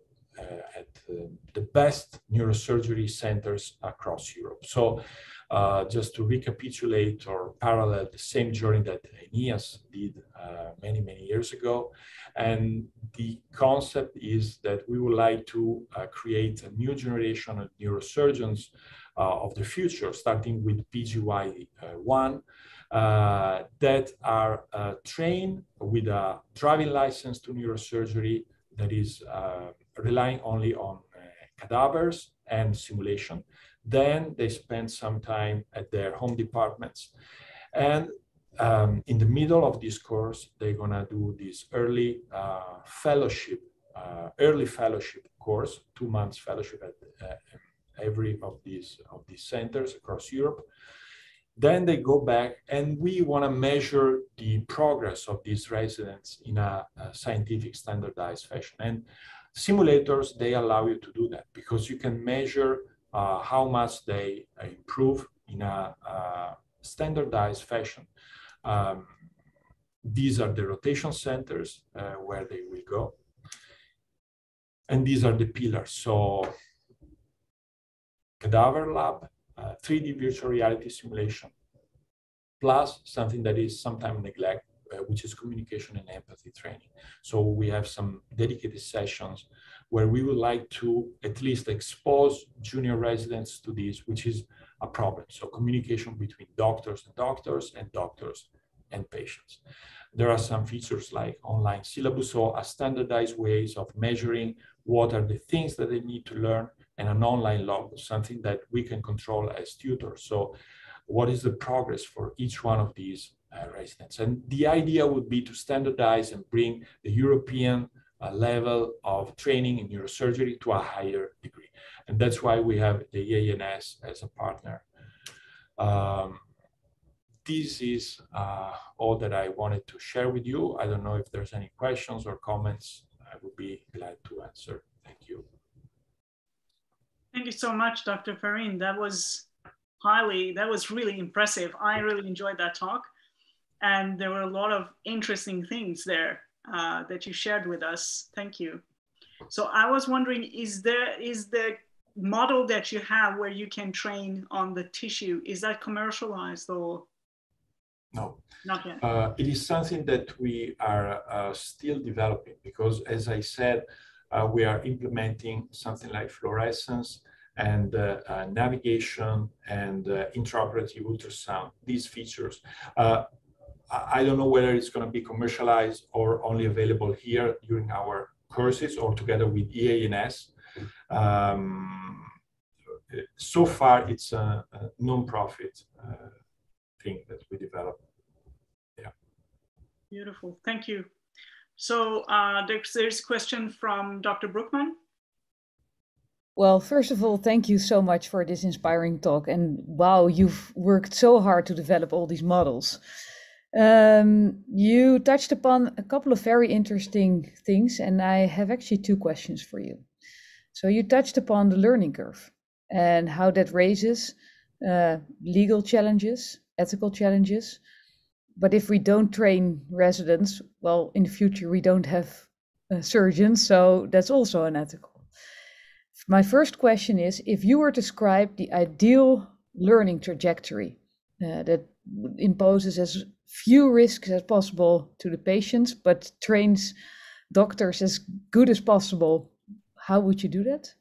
at uh, the best neurosurgery centers across Europe. So uh, just to recapitulate or parallel the same journey that Aeneas did uh, many, many years ago. And the concept is that we would like to uh, create a new generation of neurosurgeons uh, of the future, starting with PGY1, that are trained with a driving license to neurosurgery that is relying only on uh, cadavers and simulation. Then they spend some time at their home departments. And um, in the middle of this course, they're gonna do this early uh, fellowship, uh, early fellowship course, two months fellowship at uh, every of these of these centers across Europe. Then they go back, and we want to measure the progress of these residents in a, a scientific, standardized fashion. And simulators they allow you to do that because you can measure uh, how much they improve in a uh, standardized fashion. Um, these are the rotation centers uh, where they will go. And these are the pillars. So cadaver lab, uh, 3D virtual reality simulation, plus something that is sometimes neglected, uh, which is communication and empathy training. So we have some dedicated sessions where we would like to at least expose junior residents to this, which is a problem. So communication between doctors and doctors and doctors and patients. There are some features like online syllabus, so a standardized ways of measuring what are the things that they need to learn and an online log, something that we can control as tutors. So what is the progress for each one of these uh, residents? And the idea would be to standardize and bring the European uh, level of training in neurosurgery to a higher degree. And that's why we have the EANS as a partner. Um, this is uh, all that I wanted to share with you. I don't know if there's any questions or comments. I would be glad to answer. Thank you. Thank you so much, Dr. Perin. That was highly, that was really impressive. I really enjoyed that talk. And there were a lot of interesting things there uh, that you shared with us. Thank you. So I was wondering, is there, is the model that you have where you can train on the tissue, is that commercialized or? No, not yet. Uh, it is something that we are uh, still developing because as I said, uh, we are implementing something like fluorescence and uh, uh, navigation and uh, intraoperative ultrasound, these features. I don't know whether it's going to be commercialized or only available here during our courses or together with EANS. Um, so far, it's a, a non-profit uh, thing that we develop. Yeah. Beautiful. Thank you. So uh, there's, there's a question from Dr. Broekman. Well, first of all, thank you so much for this inspiring talk. And wow, you've worked so hard to develop all these models. Um, you touched upon a couple of very interesting things, and I have actually two questions for you. So, you touched upon the learning curve and how that raises uh, legal challenges, ethical challenges, but if we don't train residents, well, in the future we don't have uh, surgeons, so that's also unethical. My first question is if you were to describe the ideal learning trajectory uh, that imposes as few risks as possible to the patients, but trains doctors as good as possible, how would you do that?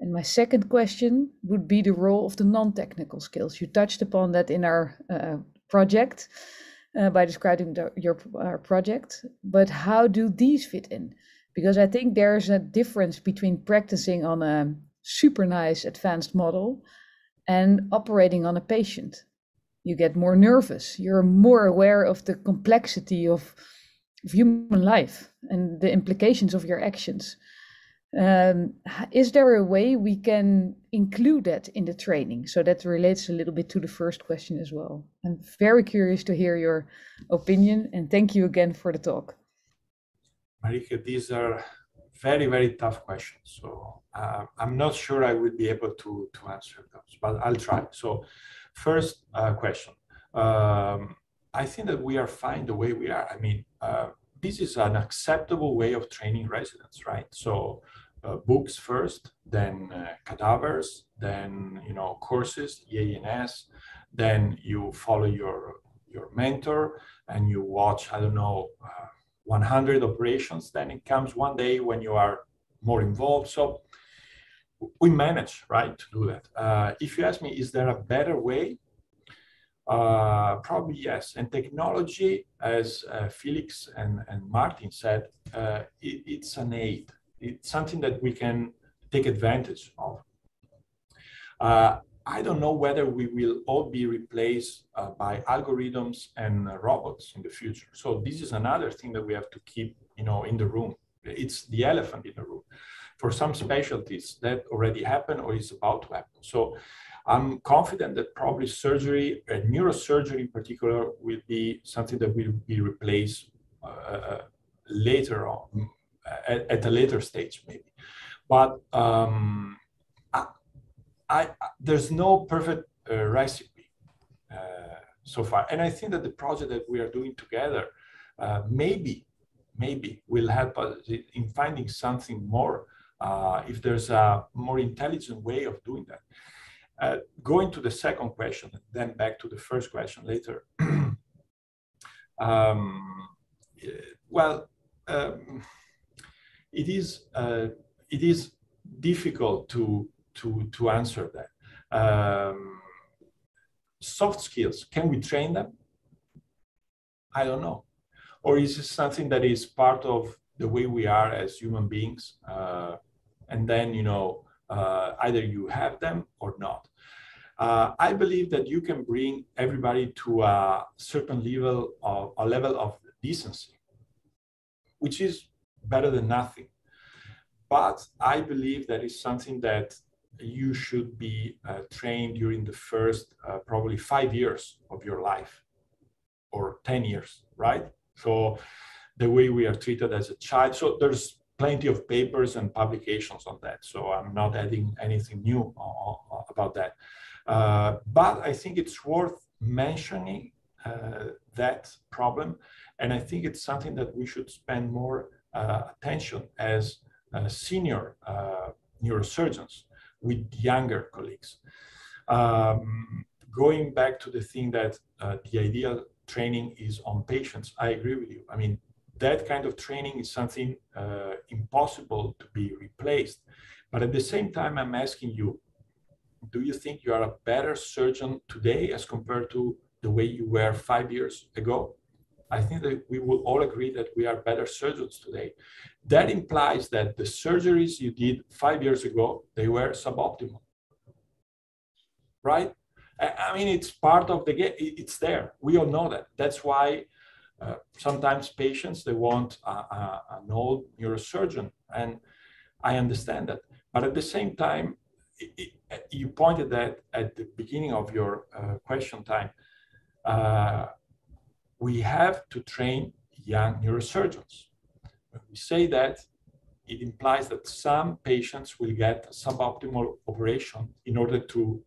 And my second question would be the role of the non technical skills. You touched upon that in our uh, project uh, by describing the, your uh, project, but how do these fit in? Because I think there's a difference between practicing on a super nice advanced model and operating on a patient. You get more nervous, you're more aware of the complexity of, of human life and the implications of your actions. Um, is there a way we can include that in the training? So that relates a little bit to the first question as well. I'm very curious to hear your opinion and thank you again for the talk. Marike, these are very, very tough questions. So uh, I'm not sure I would be able to, to answer those, but I'll try. So first uh, question. Um, I think that we are fine the way we are. I mean, uh, this is an acceptable way of training residents, right? So uh, books first, then uh, cadavers, then you know courses, EANS, then you follow your your mentor and you watch I don't know uh, 100 operations. Then it comes one day when you are more involved. So we manage right to do that. Uh, if you ask me, is there a better way? Uh, probably yes. And technology, as uh, Felix and, and Martin said, uh, it, it's an aid it's something that we can take advantage of. Uh, I don't know whether we will all be replaced uh, by algorithms and robots in the future. So this is another thing that we have to keep, you know, in the room. It's the elephant in the room. For some specialties, that already happen or is about to happen. So I'm confident that probably surgery, and neurosurgery in particular, will be something that will be replaced uh, uh later on, at, at, a later stage maybe. But um, I, I, there's no perfect uh, recipe uh, so far. And I think that the project that we are doing together uh, maybe, maybe will help us in finding something more uh, if there's a more intelligent way of doing that. Uh, going to the second question, then back to the first question later. um, well, um, it is uh, it is difficult to to to answer that. Um, soft skills, can we train them? I don't know. Or is it something that is part of the way we are as human beings? Uh, and then you know uh, either you have them or not. Uh, I believe that you can bring everybody to a certain level of a level of decency, which is better than nothing. But I believe that is something that you should be uh, trained during the first uh, probably five years of your life or 10 years, right? So the way we are treated as a child. So there's plenty of papers and publications on that. So I'm not adding anything new about that. Uh, but I think it's worth mentioning uh, that problem. And I think it's something that we should spend more uh, attention as uh, senior uh, neurosurgeons with younger colleagues. Um, going back to the thing that uh, the ideal training is on patients, I agree with you. I mean, that kind of training is something uh, impossible to be replaced. But at the same time, I'm asking you, do you think you are a better surgeon today as compared to the way you were five years ago? I think that we will all agree that we are better surgeons today. That implies that the surgeries you did five years ago, they were suboptimal, right? I mean, it's part of the game. It's there. We all know that. That's why uh, sometimes patients they want a, a, an old neurosurgeon, and I understand that. But at the same time, it, it, you pointed that at the beginning of your uh, question time. Uh, we have to train young neurosurgeons. When we say that, it implies that some patients will get suboptimal operation in order to,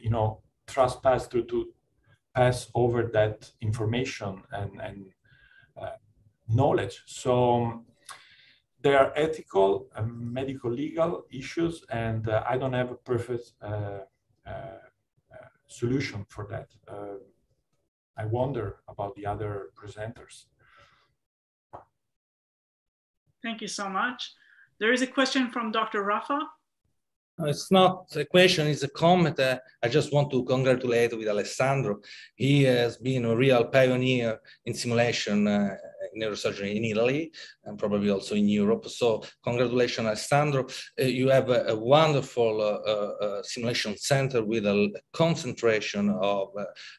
you know, trespass to, to pass over that information and, and uh, knowledge. So um, there are ethical and medical legal issues, and uh, I don't have a perfect uh, uh, uh solution for that. Uh, I wonder about the other presenters. Thank you so much. There is a question from Dr. Rafa. It's not a question, it's a comment. Uh, I just want to congratulate with Alessandro. He has been a real pioneer in simulation uh, in neurosurgery in Italy and probably also in Europe. So congratulations, Alessandro. Uh, you have a, a wonderful uh, uh, uh, simulation center with a concentration of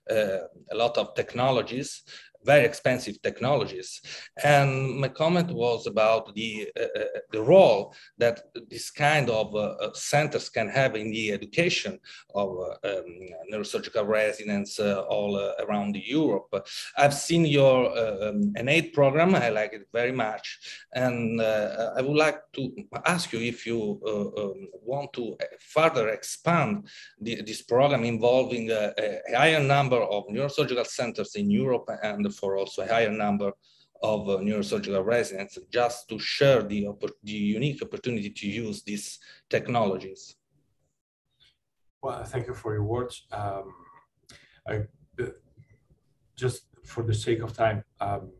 a lot of technologies very expensive technologies. And my comment was about the, uh, uh, the role that this kind of uh, uh centers can have in the education of uh, um, neurosurgical residents uh, all around Europe. I've seen your um, NAID program, I like it very much. And I would like to ask you if you um, want to further expand the, this program involving a higher number of neurosurgical centers in Europe and for also a higher number of uh, neurosurgical residents just to share the, the unique opportunity to use these technologies. Well, thank you for your words. Um, I, uh, just for the sake of time, um,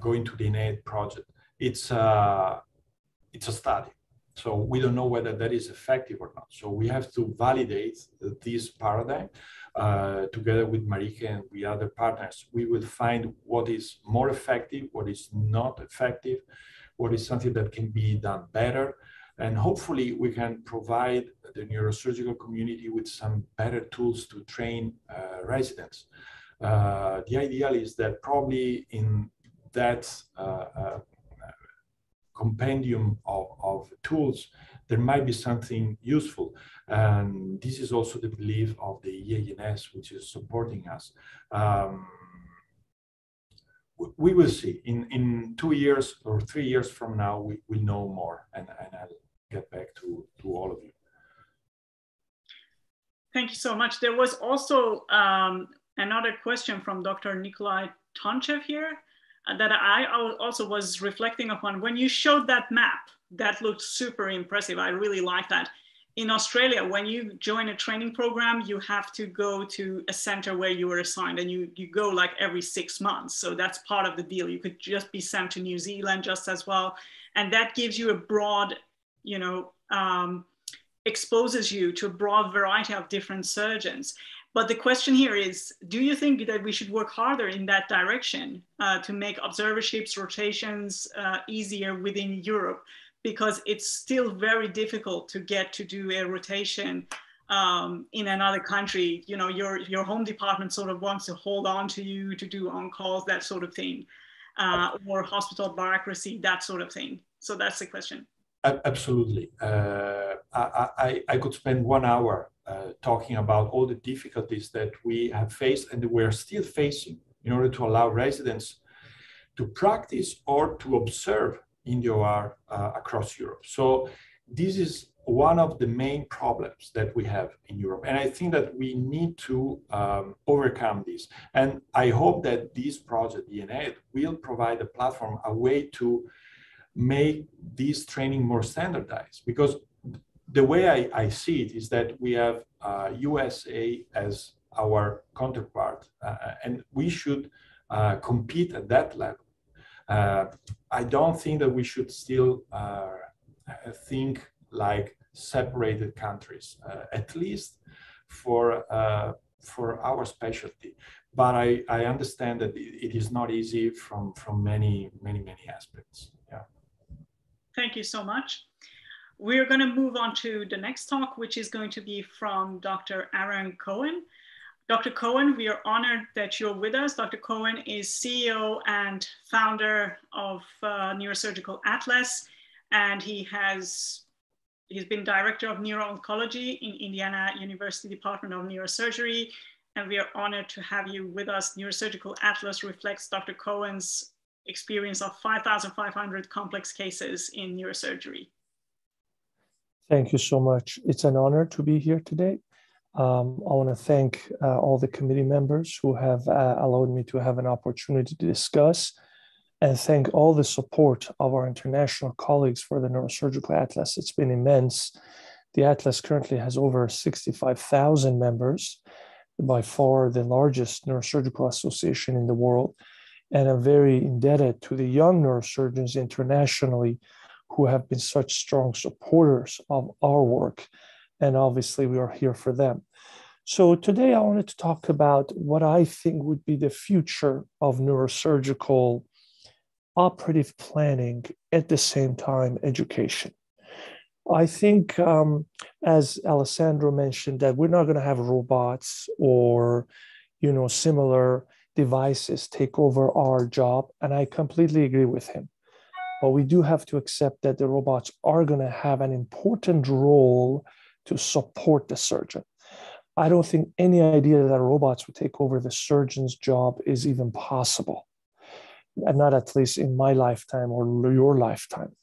going to the NAID project, it's, uh, it's a study. So we don't know whether that is effective or not. So we have to validate this paradigm uh, together with Marike and with other partners. We will find what is more effective, what is not effective, what is something that can be done better. And hopefully we can provide the neurosurgical community with some better tools to train uh, residents. Uh, the ideal is that probably in that uh, uh, compendium of, of tools, there might be something useful. And this is also the belief of the EANS, which is supporting us. Um, we will see in, in two years or three years from now, we will know more and, and I'll get back to, to all of you. Thank you so much. There was also um, another question from Dr. Nikolai Tonchev here uh, that I also was reflecting upon. When you showed that map, that looked super impressive. I really like that in Australia, when you join a training program, you have to go to a center where you were assigned and you, you go like every six months. So that's part of the deal. You could just be sent to New Zealand just as well. And that gives you a broad, you know, um, exposes you to a broad variety of different surgeons. But the question here is, do you think that we should work harder in that direction uh, to make observerships, rotations uh, easier within Europe? Because it's still very difficult to get to do a rotation um, in another country. You know, your your home department sort of wants to hold on to you to do on calls, that sort of thing, uh, or hospital bureaucracy, that sort of thing. So that's the question. Absolutely. Uh, I, I, I, could spend one hour uh, talking about all the difficulties that we have faced and we're still facing in order to allow residents to practice or to observe IndioR uh, across Europe. So this is one of the main problems that we have in Europe. And I think that we need to um, overcome this. And I hope that this project, DNA, will provide a platform, a way to make this training more standardized. Because the way I, I see it is that we have uh, USA as our counterpart, uh, and we should uh, compete at that level. Uh, I don't think that we should still uh, think like separated countries, uh, at least for for our specialty. But I, I understand that it is not easy from from many many many aspects. Yeah. Thank you so much. We're going to move on to the next talk, which is going to be from Dr. Aaron Cohen. Dr. Cohen, we are honored that you're with us. Dr. Cohen is CEO and founder of uh, Neurosurgical Atlas, and he has he's been director of neuro-oncology in Indiana University Department of Neurosurgery, and we are honored to have you with us. Neurosurgical Atlas reflects Dr. Cohen's experience of 5,500 complex cases in neurosurgery. Thank you so much. It's an honor to be here today. Um, I want to thank uh, all the committee members who have uh, allowed me to have an opportunity to discuss and thank all the support of our international colleagues for the Neurosurgical Atlas. It's been immense. The Atlas currently has over 65,000 members, by far the largest neurosurgical association in the world. And I'm very indebted to the young neurosurgeons internationally who have been such strong supporters of our work and obviously we are here for them. So today I wanted to talk about what I think would be the future of neurosurgical operative planning at the same time education. I think, um, as Alessandro mentioned, that we're not going to have robots or, you know, similar devices take over our job, and I completely agree with him. But we do have to accept that the robots are going to have an important role to support the surgeon. I don't think any idea that robots would take over the surgeon's job is even possible, and not at least in my lifetime or your lifetime.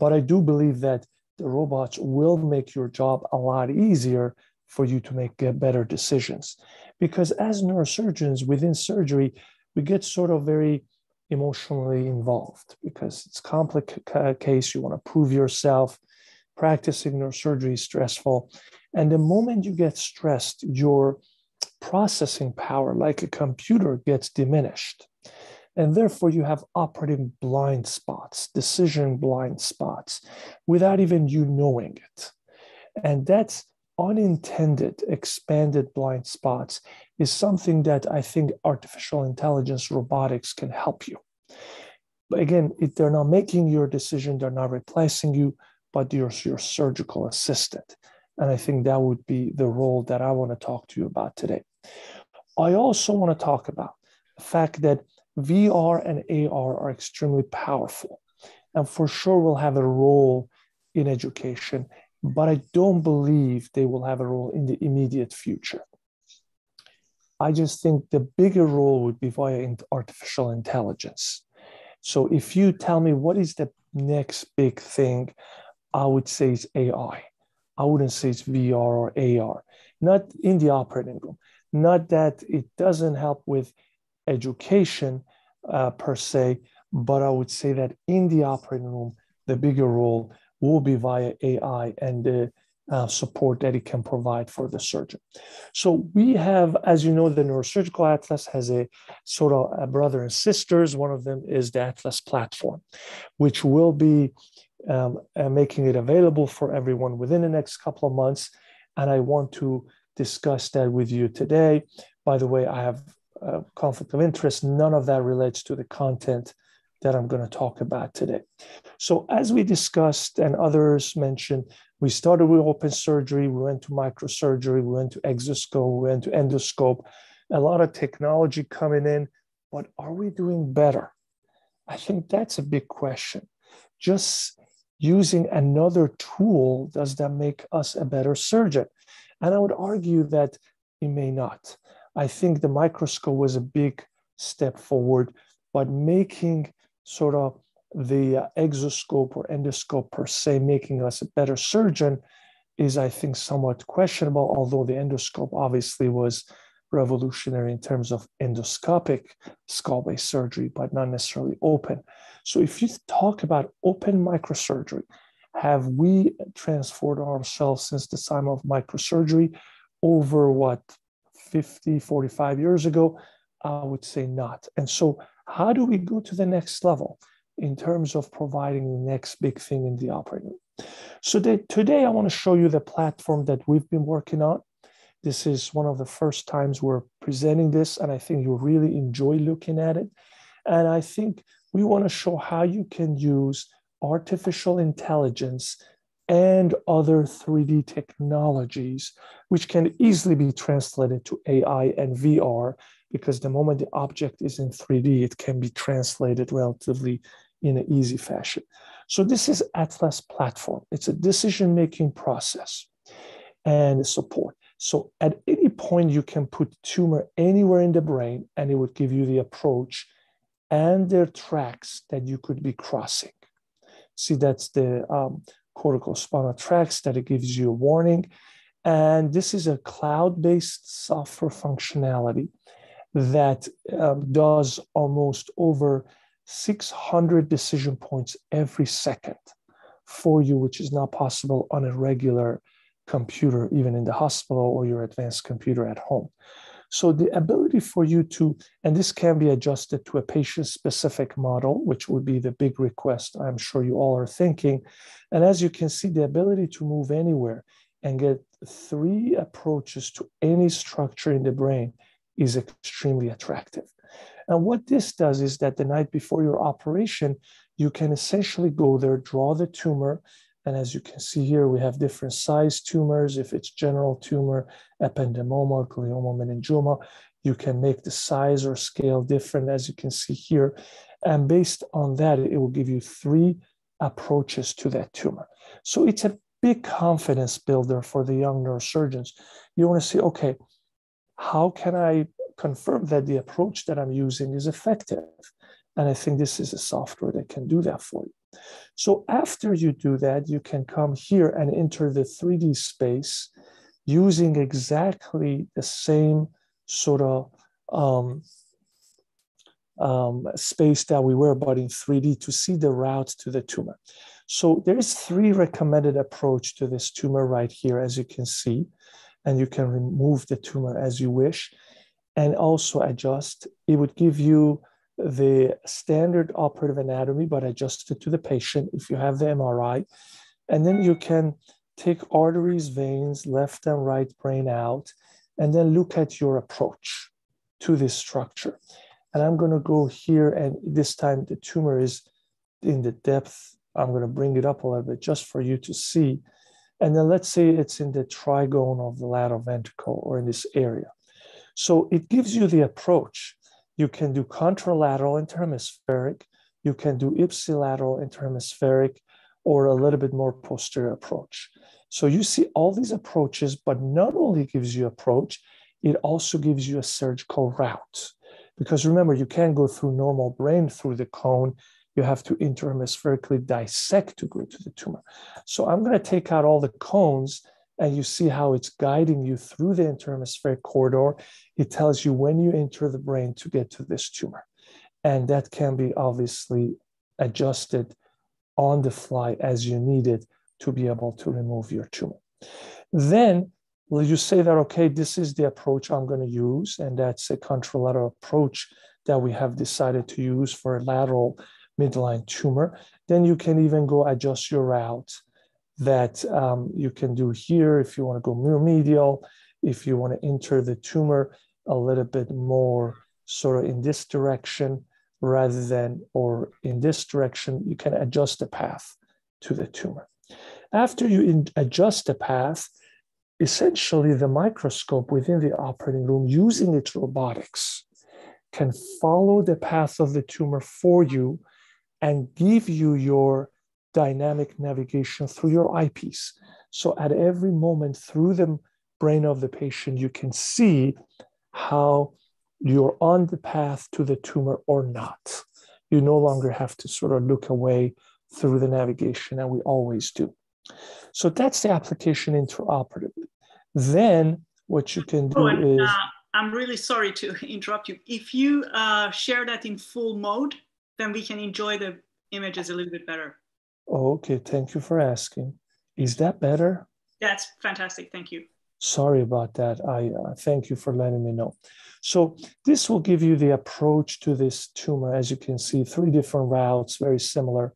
But I do believe that the robots will make your job a lot easier for you to make better decisions. Because as neurosurgeons within surgery, we get sort of very emotionally involved because it's a complex case. You want to prove yourself practicing neurosurgery is stressful. And the moment you get stressed, your processing power, like a computer, gets diminished. And therefore, you have operating blind spots, decision blind spots, without even you knowing it. And that's unintended expanded blind spots is something that I think artificial intelligence robotics can help you. But again, if they're not making your decision, they're not replacing you, but you're your surgical assistant. And I think that would be the role that I want to talk to you about today. I also want to talk about the fact that VR and AR are extremely powerful and for sure will have a role in education, but I don't believe they will have a role in the immediate future. I just think the bigger role would be via artificial intelligence. So if you tell me what is the next big thing, I would say it's AI. I wouldn't say it's VR or AR, not in the operating room. Not that it doesn't help with education uh, per se, but I would say that in the operating room, the bigger role will be via AI and the uh, support that it can provide for the surgeon. So we have, as you know, the Neurosurgical Atlas has a sort of a brother and sisters. One of them is the Atlas platform, which will be um, uh, making it available for everyone within the next couple of months. And I want to discuss that with you today. By the way, I have a conflict of interest. None of that relates to the content that I'm going to talk about today. So, as we discussed and others mentioned, we started with open surgery, we went to microsurgery, we went to exoscope, we went to endoscope, a lot of technology coming in, but are we doing better? I think that's a big question. Just using another tool, does that make us a better surgeon? And I would argue that it may not. I think the microscope was a big step forward, but making sort of the uh, exoscope or endoscope per se making us a better surgeon is, I think, somewhat questionable, although the endoscope obviously was revolutionary in terms of endoscopic skull base surgery, but not necessarily open. So, if you talk about open microsurgery, have we transformed ourselves since the time of microsurgery over what 50, 45 years ago? I would say not. And so, how do we go to the next level? in terms of providing the next big thing in the operating room. So today I want to show you the platform that we've been working on. This is one of the first times we're presenting this, and I think you'll really enjoy looking at it. And I think we want to show how you can use artificial intelligence and other 3D technologies, which can easily be translated to AI and VR, because the moment the object is in 3D, it can be translated relatively in an easy fashion. So this is Atlas platform. It's a decision-making process and support. So at any point you can put tumor anywhere in the brain and it would give you the approach and their tracks that you could be crossing. See, that's the um, cortical spinal tracks that it gives you a warning. And this is a cloud-based software functionality that um, does almost over 600 decision points every second for you, which is not possible on a regular computer, even in the hospital or your advanced computer at home. So the ability for you to, and this can be adjusted to a patient specific model, which would be the big request I'm sure you all are thinking. And as you can see, the ability to move anywhere and get three approaches to any structure in the brain is extremely attractive. And what this does is that the night before your operation, you can essentially go there, draw the tumor. And as you can see here, we have different size tumors. If it's general tumor, ependymoma, glioma, meningioma, you can make the size or scale different, as you can see here. And based on that, it will give you three approaches to that tumor. So it's a big confidence builder for the young neurosurgeons. You want to say, okay, how can I confirm that the approach that I'm using is effective. And I think this is a software that can do that for you. So after you do that, you can come here and enter the 3D space using exactly the same sort of um, um, space that we were, but in 3D to see the route to the tumor. So there is three recommended approach to this tumor right here, as you can see, and you can remove the tumor as you wish and also adjust. It would give you the standard operative anatomy, but adjusted to the patient if you have the MRI. And then you can take arteries, veins, left and right brain out, and then look at your approach to this structure. And I'm going to go here, and this time the tumor is in the depth I'm going to bring it up a little bit just for you to see. And then let's say it's in the trigone of the lateral ventricle or in this area. So it gives you the approach. You can do contralateral interhemispheric, you can do ipsilateral interhemispheric, or a little bit more posterior approach. So you see all these approaches, but not only gives you approach, it also gives you a surgical route. Because remember, you can't go through normal brain through the cone. You have to interhemispherically dissect to go to the tumor. So I'm going to take out all the cones and you see how it's guiding you through the interhemispheric corridor. It tells you when you enter the brain to get to this tumor. And that can be obviously adjusted on the fly as you need it to be able to remove your tumor. Then will you say that, okay, this is the approach I'm going to use, and that's a contralateral approach that we have decided to use for a lateral midline tumor. Then you can even go adjust your route that um, you can do here if you want to go more medial, if you want to enter the tumor a little bit more sort of in this direction rather than or in this direction, you can adjust the path to the tumor. After you in, adjust the path, essentially the microscope within the operating room using its robotics can follow the path of the tumor for you and give you your dynamic navigation through your eyepiece. So at every moment through the brain of the patient, you can see how you're on the path to the tumor or not. You no longer have to sort of look away through the navigation, and we always do. So that's the application intraoperatively. Then what you can do oh, and, is. Uh, I'm really sorry to interrupt you. If you uh, share that in full mode, then we can enjoy the images a little bit better. Okay, thank you for asking. Is that better? That's fantastic. Thank you. Sorry about that. I uh, thank you for letting me know. So this will give you the approach to this tumor. As you can see, three different routes, very similar.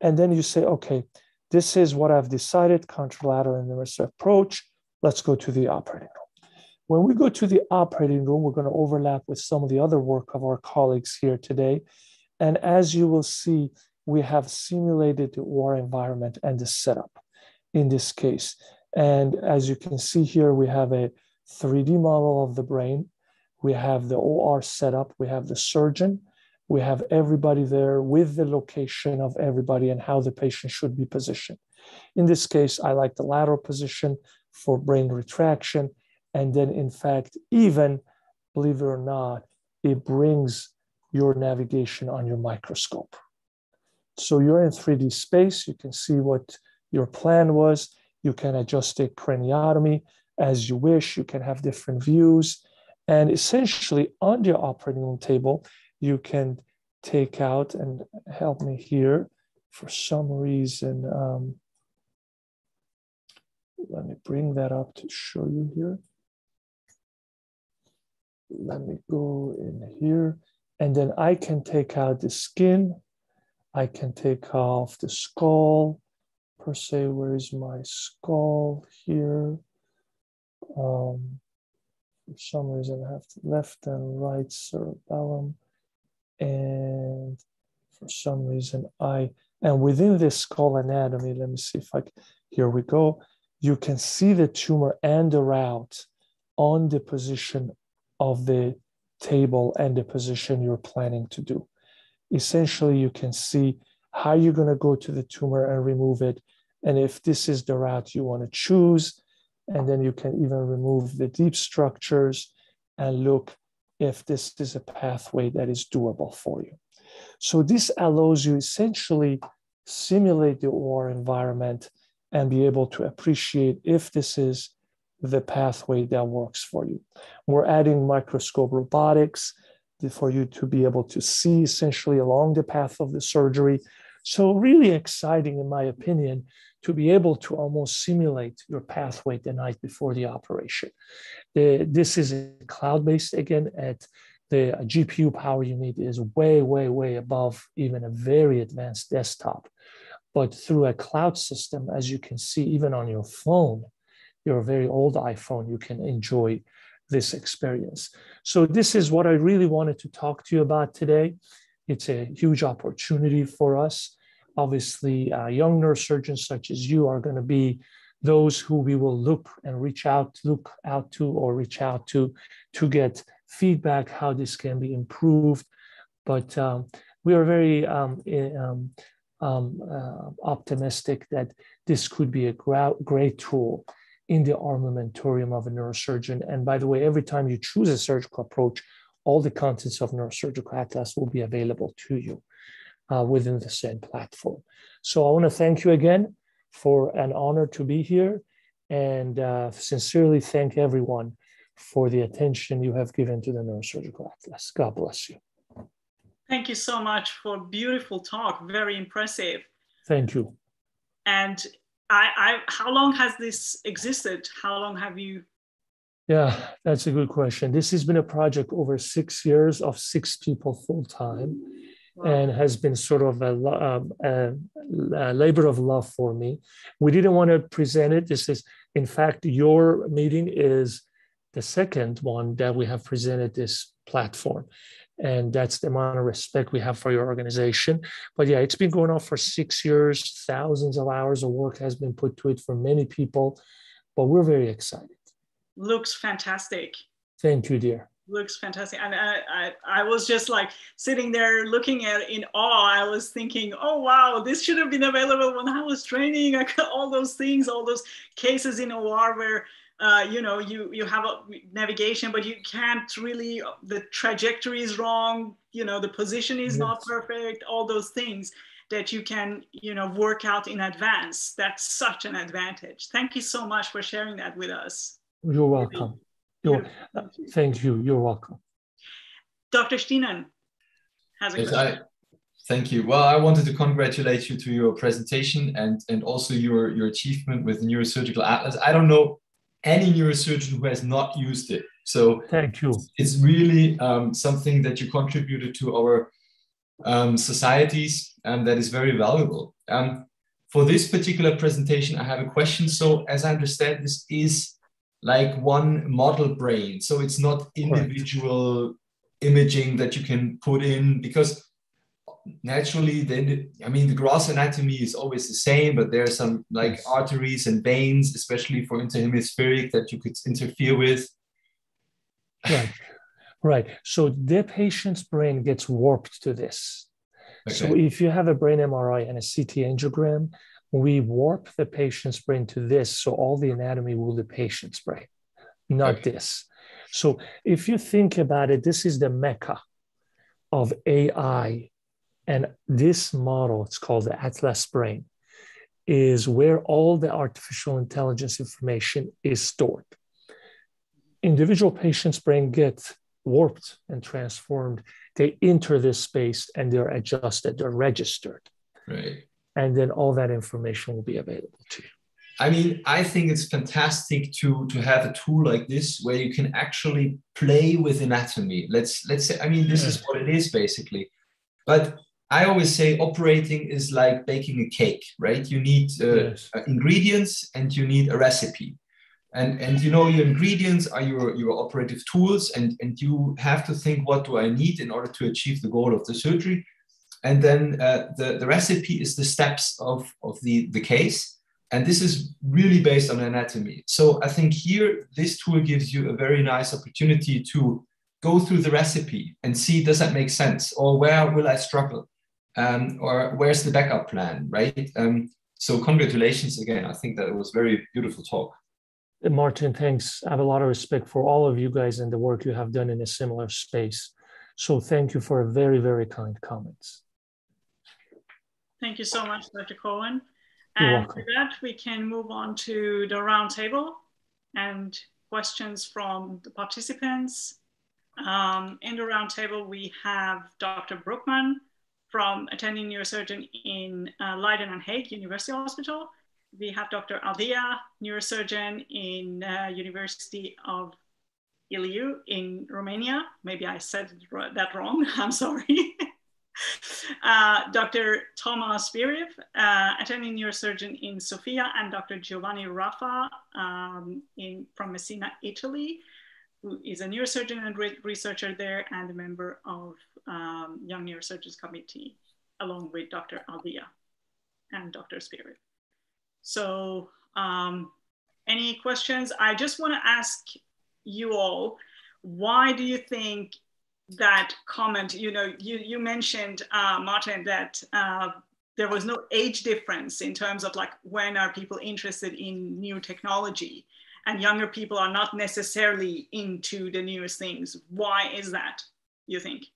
And then you say, okay, this is what I've decided, contralateral interhemispheric approach. Let's go to the operating room. When we go to the operating room, we're going to overlap with some of the other work of our colleagues here today. And as you will see, we have simulated the OR environment and the setup in this case. And as you can see here, we have a 3D model of the brain. We have the OR setup. We have the surgeon. We have everybody there with the location of everybody and how the patient should be positioned. In this case, I like the lateral position for brain retraction. And then, in fact, even believe it or not, it brings your navigation on your microscope. So you're in 3D space. You can see what your plan was. You can adjust a craniotomy as you wish. You can have different views. And essentially, on your operating room table, you can take out and help me here. For some reason, um, let me bring that up to show you here. Let me go in here. And then I can take out the skin. I can take off the skull per se. Where is my skull here? Um, for some reason, I have left and right cerebellum. And for some reason, I, and within this skull anatomy, let me see if I, here we go. You can see the tumor and the route on the position of the table and the position you're planning to do. Essentially, you can see how you're going to go to the tumor and remove it. And if this is the route you want to choose, and then you can even remove the deep structures and look if this is a pathway that is doable for you. So this allows you essentially simulate the OR environment and be able to appreciate if this is the pathway that works for you. We're adding microscope robotics for you to be able to see essentially along the path of the surgery. So, really exciting, in my opinion, to be able to almost simulate your pathway the night before the operation. The, this is cloud based again at the uh, GPU power you need is way, way, way above even a very advanced desktop. But through a cloud system, as you can see, even on your phone, your very old iPhone, you can enjoy this experience. So, this is what I really wanted to talk to you about today. It's a huge opportunity for us. obviously uh, young neurosurgeons such as you are going to be those who we will look and reach out look out to or reach out to to get feedback how this can be improved but um, we are very um, um, um, uh, optimistic that this could be a great tool in the armamentarium of a neurosurgeon. And by the way, every time you choose a surgical approach, all the contents of Neurosurgical Atlas will be available to you uh, within the same platform. So I want to thank you again for an honor to be here and uh, sincerely thank everyone for the attention you have given to the Neurosurgical Atlas. God bless you. Thank you so much for beautiful talk. Very impressive. Thank you. And I, I, how long has this existed? How long have you? Yeah, that's a good question. This has been a project over six years of six people full time, wow. and has been sort of a, um, a, a labor of love for me. We didn't want to present it. This is, in fact, your meeting is the second one that we have presented this platform and that's the amount of respect we have for your organization. But yeah it's been going on for six years. Thousands of hours of work has been put to it for many people but we're very excited. Looks fantastic. Thank you dear. Looks fantastic. And I, I, I was just like sitting there looking at it in awe. I was thinking oh wow this should have been available when i was training. I got all those things all those cases in or where uh, you know you you have a navigation but you can't really the trajectory is wrong you know the position is yes. not perfect all those things that you can you know work out in advance. That's such an advantage. Thank you so much for sharing that with us. You're welcome. You're, uh, thank you. you're welcome. Dr Stienen has a yes, question. I, thank you. Well i wanted to congratulate you to your presentation and and also your your achievement with the neurosurgical atlas. I don't know any neurosurgeon who has not used it. So thank you. It's really um, something that you contributed to our um, societies and that is very valuable. Um, for this particular presentation, I have a question. So as I understand, this is like one model brain. So it's not individual imaging that you can put in because naturally then i mean the gross anatomy is always the same but there are some like yes. arteries and veins especially for interhemispheric that you could interfere with right right so the patient's brain gets warped to this okay. so if you have a brain mri and a ct angiogram we warp the patient's brain to this so all the anatomy will the patient's brain not okay. this so if you think about it this is the mecca of ai and this model, it's called the Atlas Brain, is where all the artificial intelligence information is stored. Individual patients' brain get warped and transformed. They enter this space and they're adjusted, they're registered. Right. And then all that information will be available to you. I mean, I think it's fantastic to to have a tool like this where you can actually play with anatomy. Let's let's say, I mean, this yeah. is mm. what it is basically. But I always say operating is like baking a cake, right? You need uh, yes. Uh, ingredients and you need a recipe. And, and you know your ingredients are your, your operative tools and, and you have to think what do I need in order to achieve the goal of the surgery. And then uh, the, the recipe is the steps of, of the, the case. And this is really based on anatomy. So I think here, this tool gives you a very nice opportunity to go through the recipe and see, does that make sense? Or where will I struggle? Um, or where's the backup plan, right? Um, so congratulations again. I think that it was very beautiful talk. Martin, thanks. I have a lot of respect for all of you guys and the work you have done in a similar space. So thank you for a very, very kind comments. Thank you so much, Dr. Cohen. and with that, we can move on to the roundtable and questions from the participants. Um, in the roundtable, we have Dr. Broekman, from attending neurosurgeon in uh, Leiden and Hague University Hospital. We have Dr. Aldia, neurosurgeon in uh, University of Iliu in Romania. Maybe I said that wrong, I'm sorry. uh, Dr. Thomas Biriv, uh, attending neurosurgeon in Sofia, and Dr. Giovanni Raffa um, in, from Messina, Italy who is a neurosurgeon and re researcher there and a member of um, Young Neurosurgeons Committee, along with Dr. Alvia and Dr. Spiriev. So um, any questions? I just want to ask you all, why do you think that comment, you know, you, you mentioned, uh, Martin, that uh, there was no age difference in terms of like when are people interested in new technology and younger people are not necessarily into the newest things. Why is that, you think?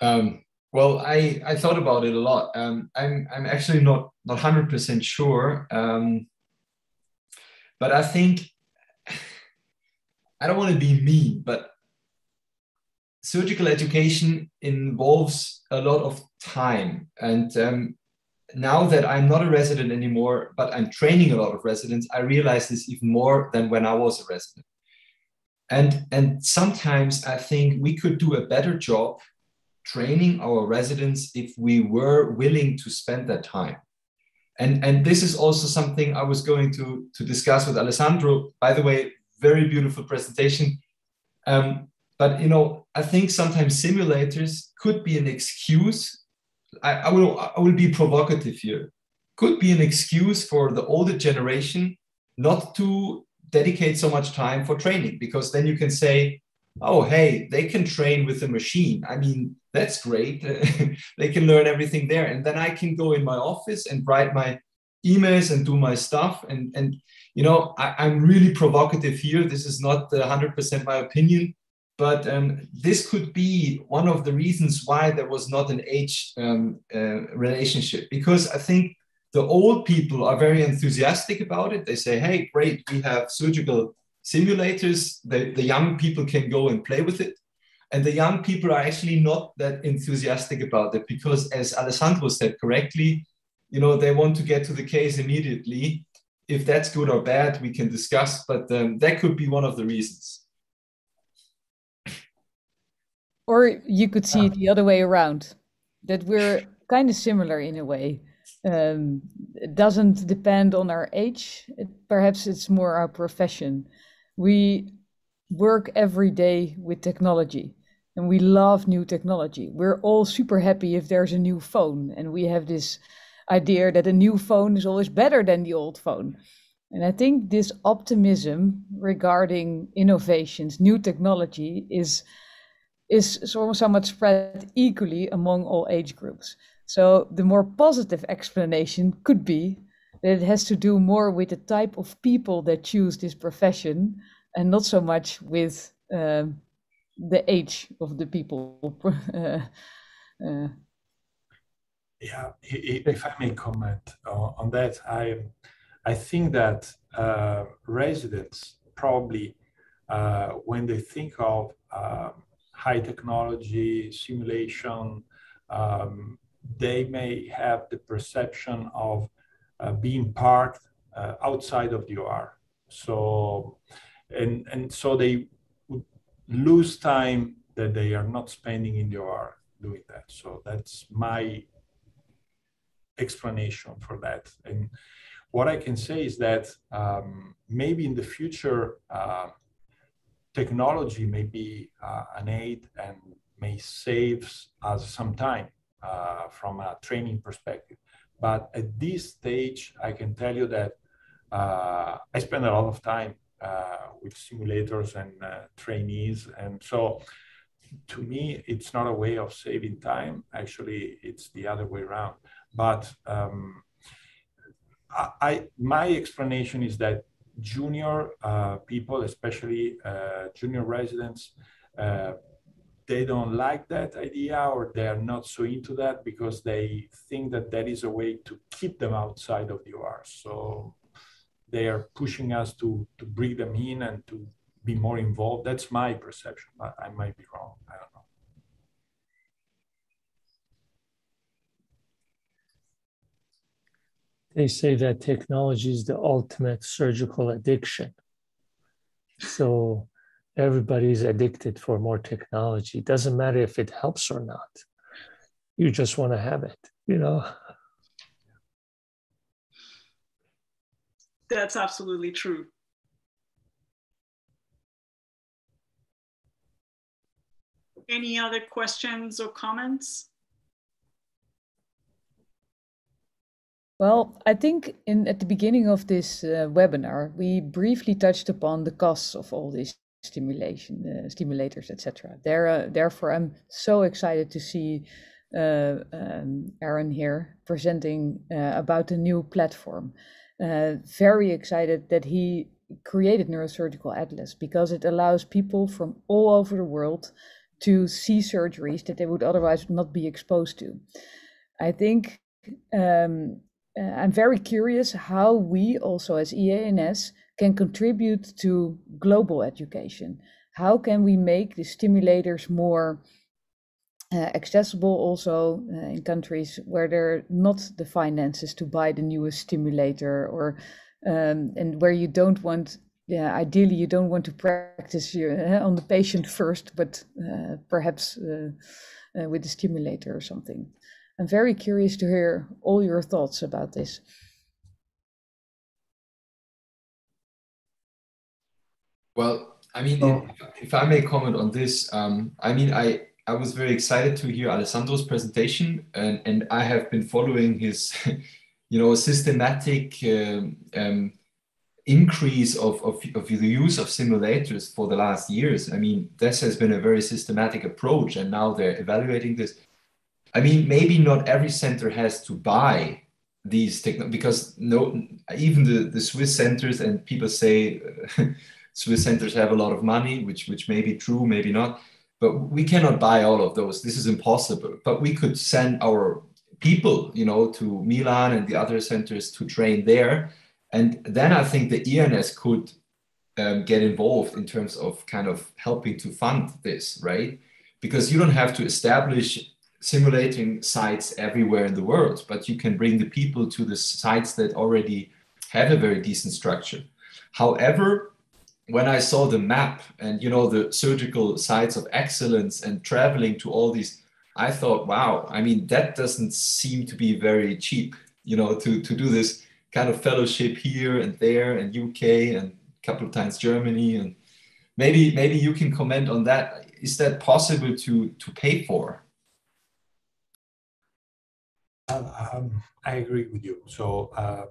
Um, well, I, I thought about it a lot. Um, I'm, I'm actually not, not 100% sure. Um, but I think, I don't want to be mean, but surgical education involves a lot of time. And um, now that I'm not a resident anymore, but I'm training a lot of residents, I realize this even more than when I was a resident. And, and sometimes I think we could do a better job training our residents if we were willing to spend that time. And, and this is also something I was going to, to discuss with Alessandro. By the way, very beautiful presentation. Um, but you know, I think sometimes simulators could be an excuse. I, I will I will be provocative here. Could be an excuse for the older generation not to dedicate so much time for training because then you can say, oh hey, they can train with a machine. I mean, that's great. they can learn everything there. And then I can go in my office and write my emails and do my stuff. And, and you know, I, am really provocative here. This is not 100% my opinion, but um, this could be one of the reasons why there was not an age um, uh, relationship. Because I think the old people are very enthusiastic about it. They say, hey, great, we have surgical simulators. The, the young people can go and play with it. And the young people are actually not that enthusiastic about it because, as Alessandro said correctly, you know, they want to get to the case immediately. If that's good or bad, we can discuss, but um, that could be one of the reasons. Or you could see it the other way around, that we're kind of similar in a way. Um, it doesn't depend on our age, it, perhaps it's more our profession. We work every day with technology and we love new technology. We're all super happy if there's a new phone, and we have this idea that a new phone is always better than the old phone. And I think this optimism regarding innovations, new technology, is is somewhat spread equally among all age groups. So the more positive explanation could be that it has to do more with the type of people that choose this profession, and not so much with um, the age of the people. uh, uh. Yeah, if I may comment on that, I I think that uh, residents probably uh, when they think of um, high technology simulation, um, they may have the perception of uh, being parked uh, outside of the OR. So, and and so they lose time that they are not spending in the OR doing that. So that's my explanation for that. And what I can say is that um, maybe in the future, uh, technology may be uh, an aid and may save us some time uh, from a training perspective. But at this stage, I can tell you that uh, I spend a lot of time with simulators and uh, trainees. And so to me, it's not a way of saving time. Actually, it's the other way around. But um, I, I, my explanation is that junior uh, people, especially uh, junior residents, uh, they don't like that idea or they're not so into that because they think that that is a way to keep them outside of the OR. So they are pushing us to to bring them in and to be more involved. That's my perception, but I might be wrong. I don't know. They say that technology is the ultimate surgical addiction. So everybody's addicted for more technology. It doesn't matter if it helps or not. You just want to have it, you know. That's absolutely true. Any other questions or comments? Well, I think in at the beginning of this uh, webinar, we briefly touched upon the costs of all these stimulation uh, stimulators, etc. There, uh, therefore, I'm so excited to see uh, um, Aaron here presenting uh, about the new platform. Uh, very excited that he created Neurosurgical Atlas because it allows people from all over the world to see surgeries that they would otherwise not be exposed to. I think um, uh, I'm very curious how we also as EANS can contribute to global education. How can we make the stimulators more uh, accessible also uh, in countries where there are not the finances to buy the newest stimulator or um, and where you don't want yeah ideally you don't want to practice your, uh, on the patient first but uh, perhaps uh, uh, with a stimulator or something i'm very curious to hear all your thoughts about this well i mean oh. if, if, i may comment on this um, i mean i i was very excited to hear alessandro's presentation and and i have been following his you know systematic um, um, increase of, of, of the use of simulators for the last years. I mean, this has been a very systematic approach, and now they're evaluating this. I mean, maybe not every center has to buy these techno because no, even the, the Swiss centers and people say Swiss centers have a lot of money, which which may be true, maybe not. But we cannot buy all of those. This is impossible. But we could send our people, you know, to Milan and the other centers to train there and then I think the EANS could um, get involved in terms of kind of helping to fund this, right? Because you don't have to establish simulating sites everywhere in the world, but you can bring the people to the sites that already have a very decent structure. However, when I saw the map and you know the surgical sites of excellence and traveling to all these, I thought, wow, I mean that doesn't seem to be very cheap, you know, to to do this kind of fellowship here and there and UK and a couple of times Germany and maybe maybe you can comment on that. Is that possible to to pay for? Um, I agree with you. So uh,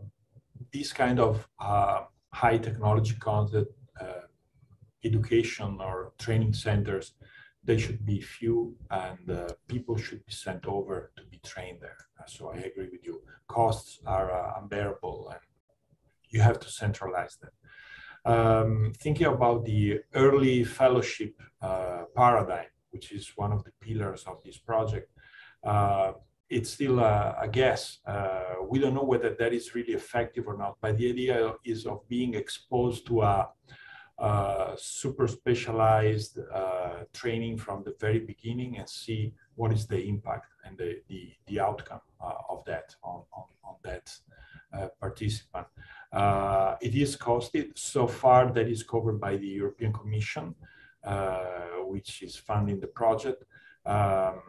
these kind of uh, high technology content uh, education or training centers, they should be few and uh, people should be sent over to be trained there. So I agree with you. Costs are uh, unbearable and you have to centralize them. Um, thinking about the early fellowship uh, paradigm, which is one of the pillars of this project, uh, it's still a, a guess. Uh, we don't know whether that is really effective or not, but the idea is of being exposed to a super specialized uh, training from the very beginning and see what is the impact and the, the, the outcome uh, of that on, on, on that uh, participant. Uh, it is costed so far that is covered by the European Commission, which is funding the project. Um,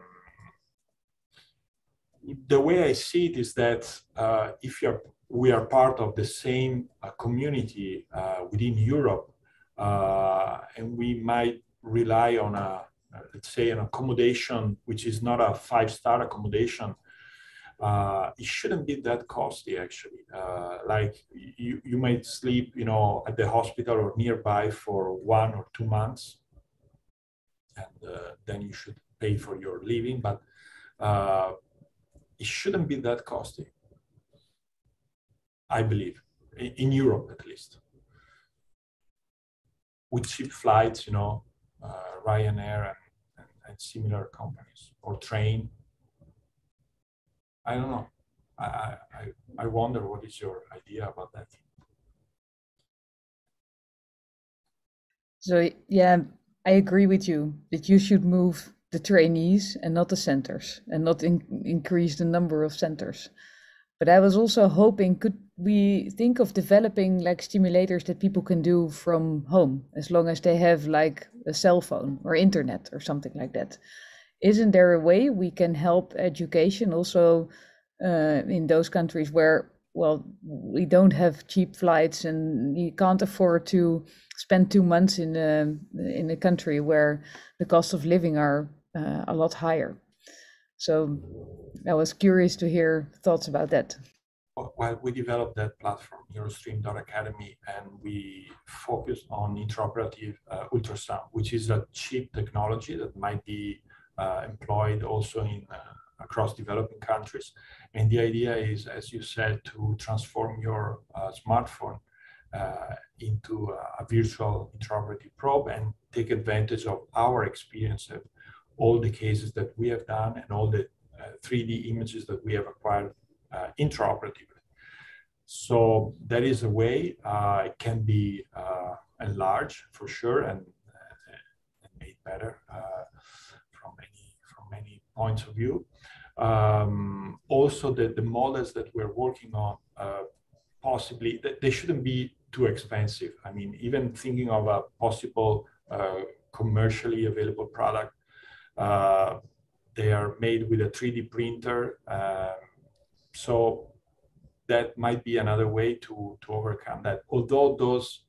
the way I see it is that uh, if you're, we are part of the same uh, community uh, within Europe, and we might rely on a uh, let's say an accommodation which is not a five star accommodation. Uh, it shouldn't be that costly actually. Uh, like you, you might sleep you know at the hospital or nearby for one or two months and uh, then you should pay for your living but uh, it shouldn't be that costly. I believe. In, in europe at least with cheap flights you know uh, ryanair and at similar companies or train. I don't know. I, I, I wonder what is your idea about that? So yeah, I agree with you that you should move the trainees and not the centers and not in, increase the number of centers. But I was also hoping, could we think of developing like stimulators that people can do from home as long as they have like a cell phone or internet or something like that? Isn't there a way we can help education also uh, in those countries where, well, we don't have cheap flights and you can't afford to spend two months in a in a country where the cost of living are uh, a lot higher. So I was curious to hear thoughts about that. Well, we developed that platform, Neurostream.academy, and we focus on intraoperative uh, ultrasound, which is a cheap technology that might be uh, employed also in uh, across developing countries. And the idea is, as you said, to transform your uh, smartphone uh, into a virtual intraoperative probe and take advantage of our experience all the cases that we have done and all the 3D uh, images that we have acquired uh, intraoperatively. So that is a way uh, it can be enlarged for sure and, and made better from many from many points of view. Um, also, the, the models that we're working on possibly they shouldn't be too expensive. I mean, even thinking of a possible uh, commercially available product, uh, they are made with a 3D printer. Um, so that might be another way to, to overcome that. Although those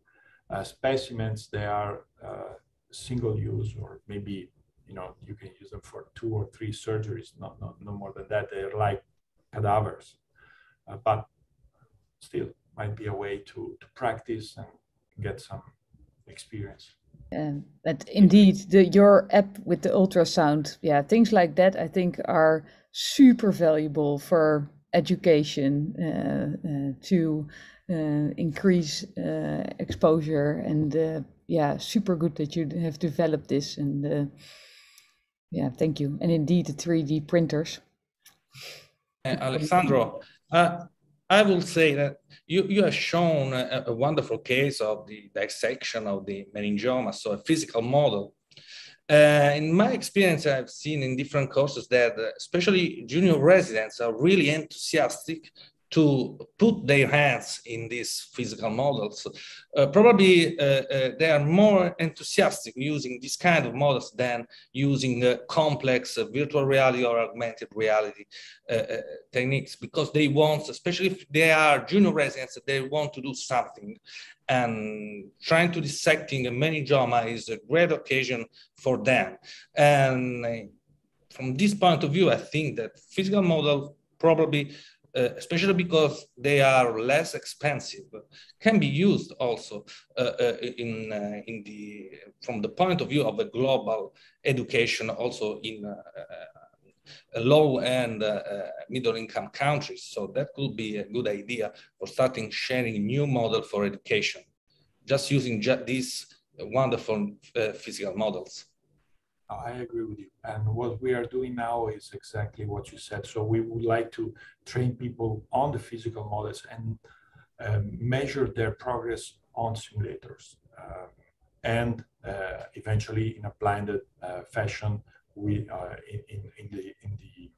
uh, specimens, they are uh, single use or maybe, you know, you can use them for two or three surgeries, not, not no more than that. They're like cadavers, uh, but still might be a way to, to practice and get some experience. Um, but indeed, the your app with the ultrasound, yeah, things like that, I think are super valuable for education uh, uh, to uh, increase uh, exposure, and uh, yeah, super good that you have developed this, and uh, yeah, thank you. And indeed, the three D printers. Alessandro, I will say that you, you have shown a, a, wonderful case of the dissection of the meningioma, so a physical model. Uh, in my experience, I've seen in different courses that uh, especially junior residents are really enthusiastic to put their hands in these physical models. Uh, probably uh, uh, they are more enthusiastic using this kind of models than using uh, complex uh, virtual reality or augmented reality uh, techniques because they want, especially if they are junior residents, they want to do something. And trying to dissecting a mini meningioma is a great occasion for them. And from this point of view, I think that physical model probably uh, especially because they are less expensive, can be used also uh, uh, in uh, in the from the point of view of a global education, also in uh, low and middle income countries. So that could be a good idea for starting sharing new model for education, just using these wonderful physical models. I agree with you. And what we are doing now is exactly what you said. So we would like to train people on the physical models and um, measure their progress on simulators. Um, and uh, eventually, in a blinded uh, fashion, we uh, in, in, in, the in the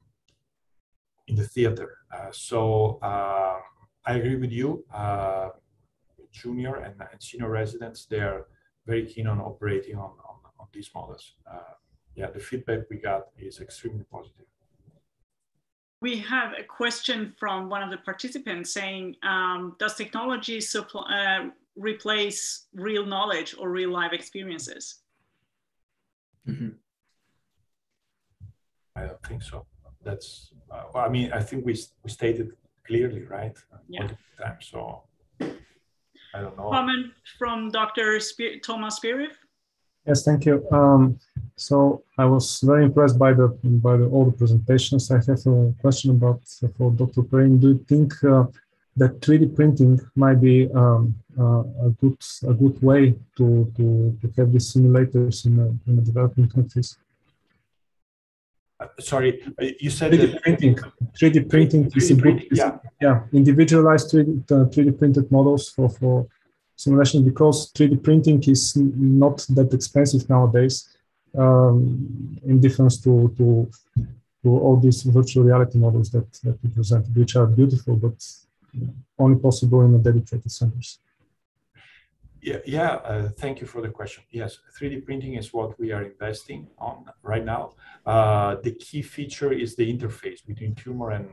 in the theater. Uh, so um, I agree with you. Uh, junior and, and, senior residents, they are very keen on operating on, on, on these models. Uh, yeah, the feedback we got is extremely positive. We have a question from one of the participants saying, um, does technology uh, replace real knowledge or real life experiences? Mm -hmm. I don't think so. That's, uh, well, I mean, I think we, we stated clearly, right? Yeah. Time, so I don't know. Comment from Dr. Sp Thomas Spiriev. Yes, thank you. Um, so I was very impressed by the by the, all the presentations. I have a question about for Dr. Perin. Do you think uh, that 3D printing might be um, uh, a good a good way to to, to have these simulators in, in the developing countries? Uh, sorry, uh, you said 3D printing. 3D printing 3D is a good, yeah. yeah, individualized 3D, 3D uh, printed models for for simulation because 3D printing is not that expensive nowadays um, in difference to, to, to all these virtual reality models that, that we present, which are beautiful, but only possible in a dedicated centers. Yeah, yeah uh, thank you for the question. Yes, 3D printing is what we are investing on right now. Uh, the key feature is the interface between tumor and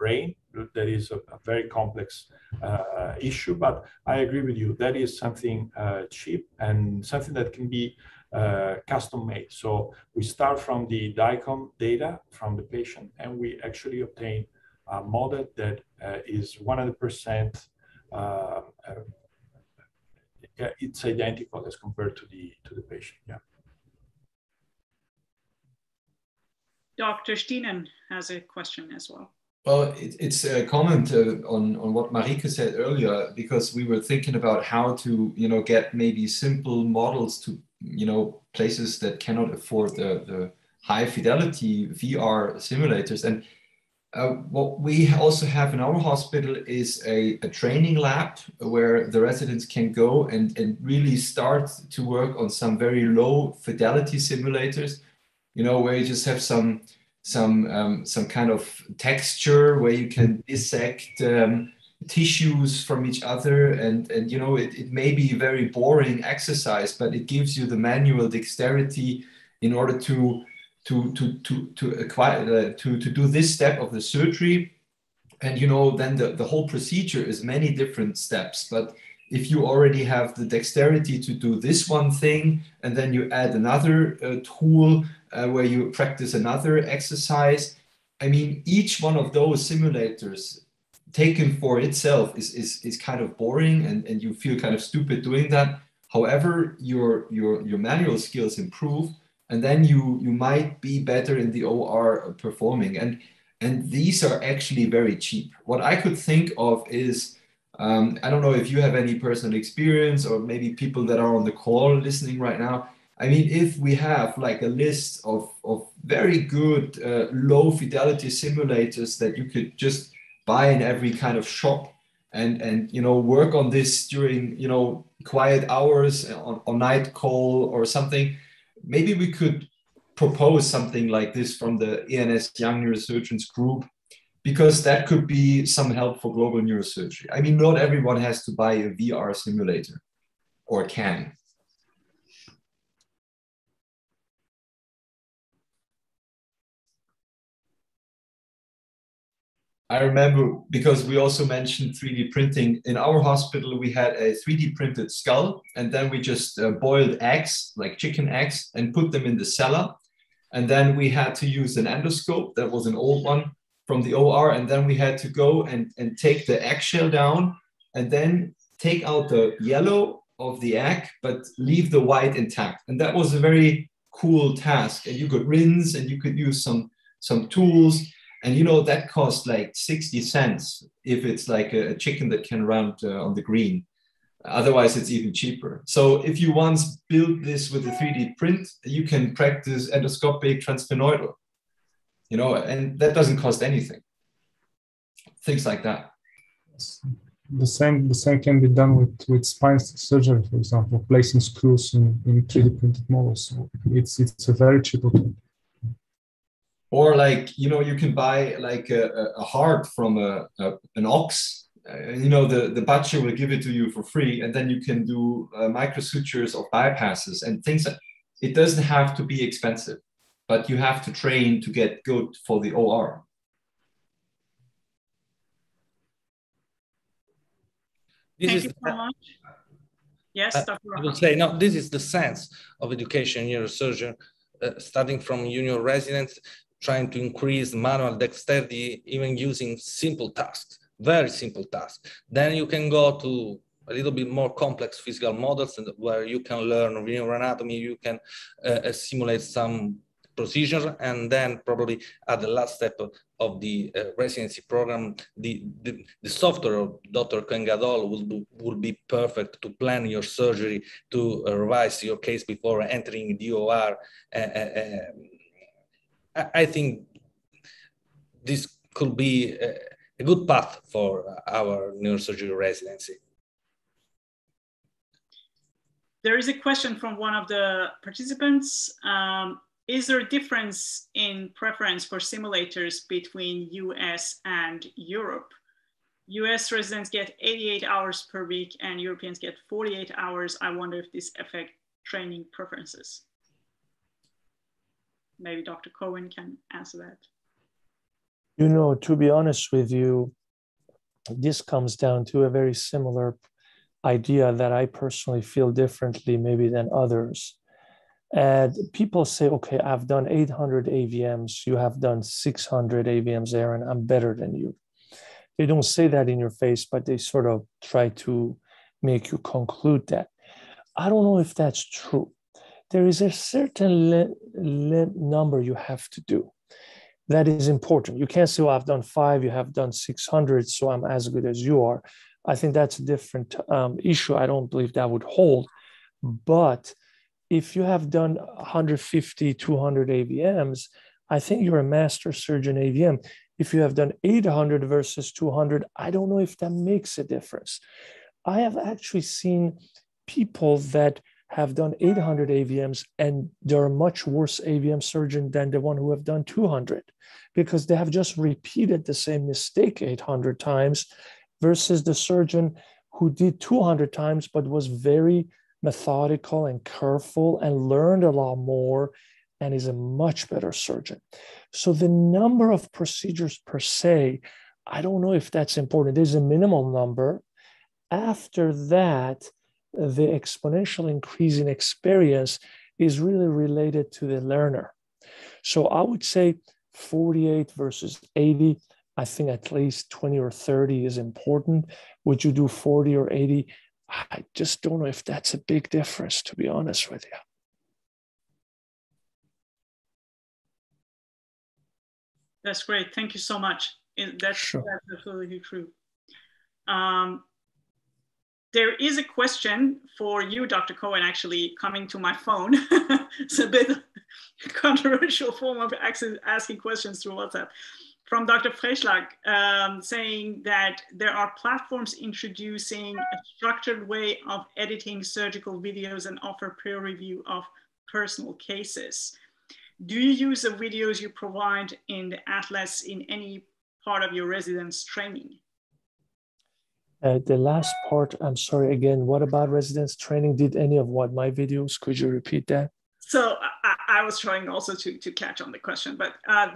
brain. That is a, a very complex uh, issue, but I agree with you. That is something uh, cheap and something that can be uh, custom made. So we start from the DICOM data from the patient, and we actually obtain a model that uh, is 100% uh, uh, it's identical as compared to the to the patient. Yeah. Dr. Stienen has a question as well. Well, it, it's a comment uh, on, on what Marike said earlier, because we were thinking about how to, you know, get maybe simple models to, you know, places that cannot afford the, the high fidelity VR simulators. And uh, what we also have in our hospital is a, a, training lab where the residents can go and, and really start to work on some very low fidelity simulators you know, where you just have some some um, some kind of texture where you can dissect um, tissues from each other and and you know it, it may be a very boring exercise but it gives you the manual dexterity in order to to to to to acquire uh, to to do this step of the surgery. And you know then the, the whole procedure is many different steps but if you already have the dexterity to do this one thing and then you add another uh, tool uh, where you practice another exercise. I mean, each one of those simulators taken for itself is, is, is kind of boring and, and you feel kind of stupid doing that. However, your, your, your manual skills improve and then you, you might be better in the OR performing. And, and these are actually very cheap. What I could think of is, um, I don't know if you have any personal experience or maybe people that are on the call listening right now, I mean, if we have like a list of, of very good uh, low fidelity simulators that you could just buy in every kind of shop and, and you know, work on this during, you know, quiet hours on, on night call or something, maybe we could propose something like this from the EANS Young Neurosurgeons group because that could be some help for global neurosurgery. I mean, not everyone has to buy a VR simulator or can. I remember because we also mentioned 3D printing. In our hospital, we had a 3D printed skull, and then we just uh, boiled eggs, like chicken eggs, and put them in the cellar. And then we had to use an endoscope that was an old one from the OR. And then we had to go and, and take the eggshell down and then take out the yellow of the egg, but leave the white intact. And that was a very cool task. And you could rinse and you could use some, some tools and you know that costs like 60 cents if it's like a, chicken that can run uh, on the green. Otherwise it's even cheaper. So if you once build this with a 3d print you can practice endoscopic transsphenoidal you know and that doesn't cost anything. Things like that. The same the same can be done with with spine surgery for example placing screws in, in 3d printed models. So it's it's a very cheap alternative or like you know you can buy like a, a heart from a, a an ox and you know the the butcher will give it to you for free and then you can do uh, microsutures or bypasses and things that it doesn't have to be expensive but you have to train to get good for the or this Thank you so much. Yes, uh, Dr. I would say no. This is the sense of education neurosurgeon, uh, starting from junior residents trying to increase manual dexterity, even using simple tasks, very simple tasks. Then you can go to a little bit more complex physical models and where you can learn neuroanatomy, you can uh, uh, simulate some procedures, and then probably at the last step of, the uh, residency program, the, the, the, software of Dr. Cohen-Gadol will be, will be perfect to plan your surgery, to uh, revise your case before entering the OR, uh, uh, I think this could be a, good path for our neurosurgery residency. There is a question from one of the participants. Um, is there a difference in preference for simulators between US and Europe? US residents get 88 hours per week and Europeans get 48 hours. I wonder if this affect training preferences maybe Dr. Cohen can answer that. You know, to be honest with you, this comes down to a very similar idea that I personally feel differently, maybe than others. And people say, okay, I've done 800 AVMs, you have done 600 AVMs, Aaron, I'm better than you. They don't say that in your face, but they sort of try to make you conclude that. I don't know if that's true. There is a certain le- le- number you have to do that is important. You can't say, well, I've done five, you have done 600, so I'm as good as you are. I think that's a different um, issue. I don't believe that would hold. But if you have done 150, 200 AVMs, I think you're a master surgeon AVM. If you have done 800 versus 200, I don't know if that makes a difference. I have actually seen people that have done 800 AVMs and they're a much worse AVM surgeon than the one who have done 200 because they have just repeated the same mistake 800 times versus the surgeon who did 200 times but was very methodical and careful and learned a lot more and is a much better surgeon. So the number of procedures per se, I don't know if that's important. There's a minimal number. After that, the exponential increase in experience is really related to the learner. So I would say 48 versus 80. I think at least 20 or 30 is important. Would you do 40 or 80? I just don't know if that's a big difference, to be honest with you. That's great. Thank you so much. That's, sure. that's absolutely true. Um, there is a question for you, Dr. Cohen, actually coming to my phone. it's a bit controversial form of asking questions through WhatsApp. From Dr. Freischlag, um, saying that there are platforms introducing a structured way of editing surgical videos and offer peer review of personal cases. Do you use the videos you provide in the Atlas in any part of your residence training? Uh, the last part, I'm sorry again, what about residence training? Did any of what my videos? Could you repeat that? So I, I was trying also to, to catch on the question, but uh,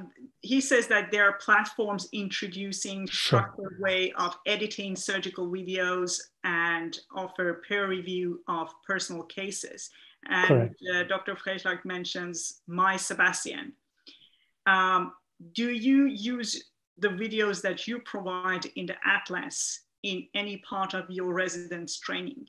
he says that there are platforms introducing structured sure. way of editing surgical videos and offer peer review of personal cases. And uh, Dr. Freischlag mentions My Sebastian. Um, do you use the videos that you provide in the Atlas in any part of your residence training?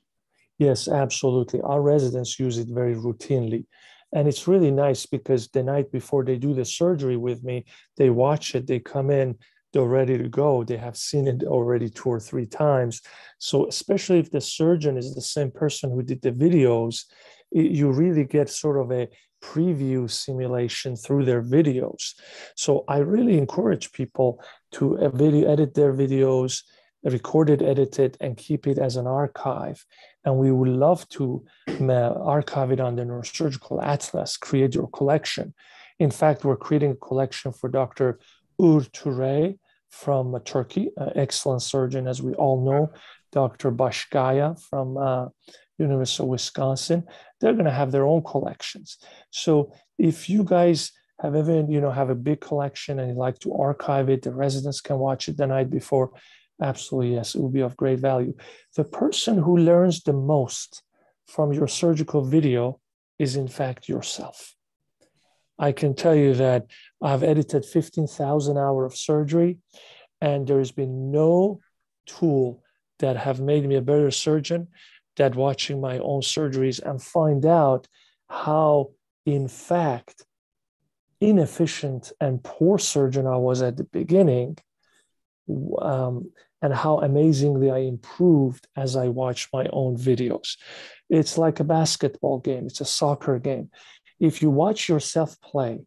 Yes, absolutely. Our residents use it very routinely. And it's really nice because the night before they do the surgery with me, they watch it, they come in, they're ready to go. They have seen it already two or three times. So, especially if the surgeon is the same person who did the videos, you really get sort of a preview simulation through their videos. So, I really encourage people to uh, video edit their videos record it, edit it, and keep it as an archive. And we would love to uh, archive it on the Neurosurgical Atlas, create your collection. In fact, we're creating a collection for Dr. Uğur Ture from uh, Turkey, an excellent surgeon, as we all know, Dr. Bashkaya from uh, University of Wisconsin. They're going to have their own collections. So if you guys have ever, you know, have a big collection and you like to archive it, the residents can watch it the night before Absolutely, yes, it will be of great value. The person who learns the most from your surgical video is, in fact, yourself. I can tell you that I've edited 15,000 hours of surgery, and there has been no tool that have made me a better surgeon than watching my own surgeries and find out how, in fact, inefficient and poor surgeon I was at the beginning um, and how amazingly I improved as I watched my own videos. It's like a basketball game, it's a soccer game. If you watch yourself play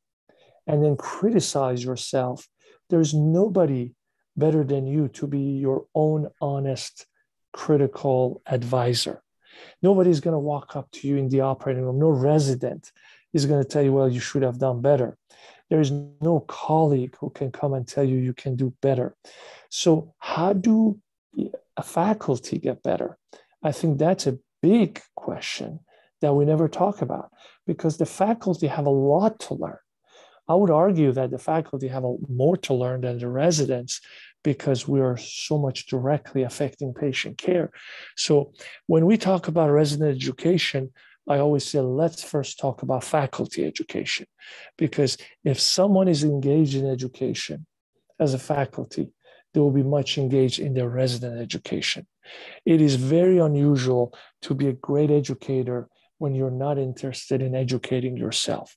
and then criticize yourself, there's nobody better than you to be your own honest, critical advisor. Nobody's going to walk up to you in the operating room. No resident is going to tell you, well, you should have done better. There is no colleague who can come and tell you you can do better. So, how do a faculty get better? I think that's a big question that we never talk about because the faculty have a lot to learn. I would argue that the faculty have more to learn than the residents because we are so much directly affecting patient care. So when we talk about resident education, I always say, let's first talk about faculty education. Because if someone is engaged in education as a faculty, they will be much engaged in their resident education. It is very unusual to be a great educator when you're not interested in educating yourself.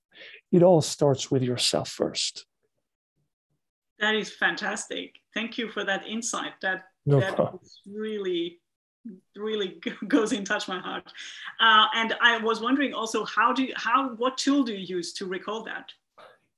It all starts with yourself first. That is fantastic. Thank you for that insight. That, no that really really goes in touch my heart. Uh, and I was wondering also, how do you, how what tool do you use to recall that?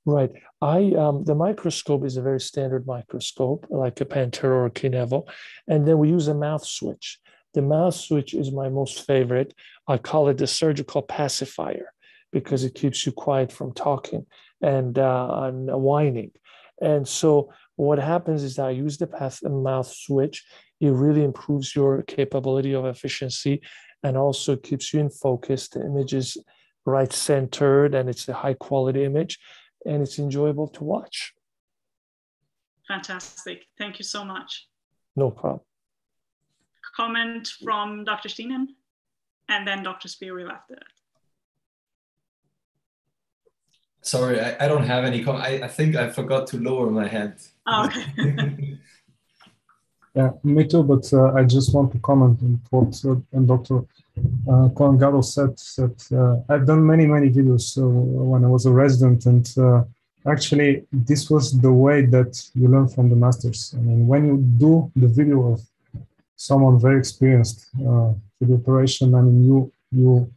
Right. I um, the microscope is a very standard microscope, like a Pentero or a Kinevo, and then we use a mouth switch. The mouth switch is my most favorite. I call it the surgical pacifier because it keeps you quiet from talking and, uh, and whining. And so what happens is that I use the path mouth switch. It really improves your capability of efficiency and also keeps you in focus. The image is right centered and it's a high quality image and it's enjoyable to watch. Fantastic. Thank you so much. No problem. Comment from Dr. Stienen and then Dr. Spiriev after that. Sorry, I, I don't have any comment. I, I think I forgot to lower my hand. Oh, okay. yeah, me too, but uh, I just want to comment on what uh, and Dr. Uh, Cohen said that uh, I've done many, many videos uh, when I was a resident, and uh, actually, this was the way that you learn from the masters. I mean, when you do the video of someone very experienced for the operation, I mean, you you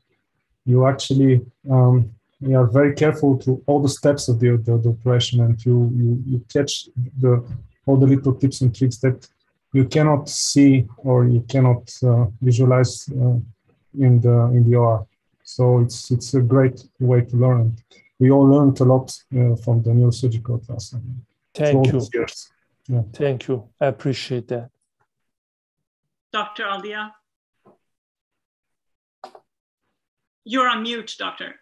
you actually um, you are very careful to all the steps of the, the, the operation, and you, you you catch the all the little tips and tricks that you cannot see or you cannot uh, visualize uh, in the in the OR. So it's it's a great way to learn. We all learned a lot uh, from the neurosurgical class. Thank you. Yeah. Thank you. I appreciate that. Dr. Aldia. You're on mute, doctor.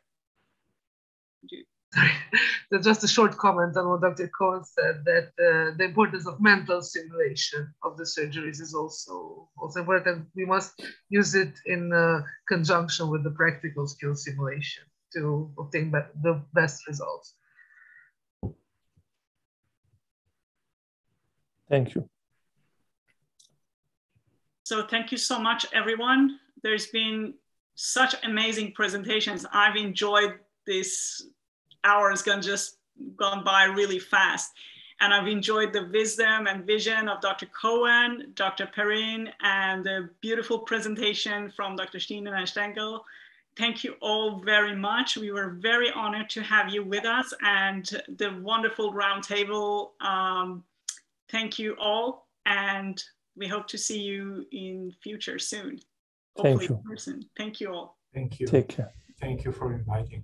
Sorry, just a short comment on what Dr. Cohen said that uh, the importance of mental simulation of the surgeries is also, also important. We must use it in uh, conjunction with the practical skill simulation to obtain be the best results. Thank you. So thank you so much, everyone. There's been such amazing presentations. I've enjoyed this hours gone just gone by really fast. And I've enjoyed the wisdom and vision of Dr. Cohen, Dr. Perin, and the beautiful presentation from Dr. Stienen and Stengel. Thank you all very much. We were very honored to have you with us and the wonderful roundtable. Um, thank you all. And we hope to see you in future soon. Thank you. Person. Thank you all. Thank you. Take care. Thank you for inviting.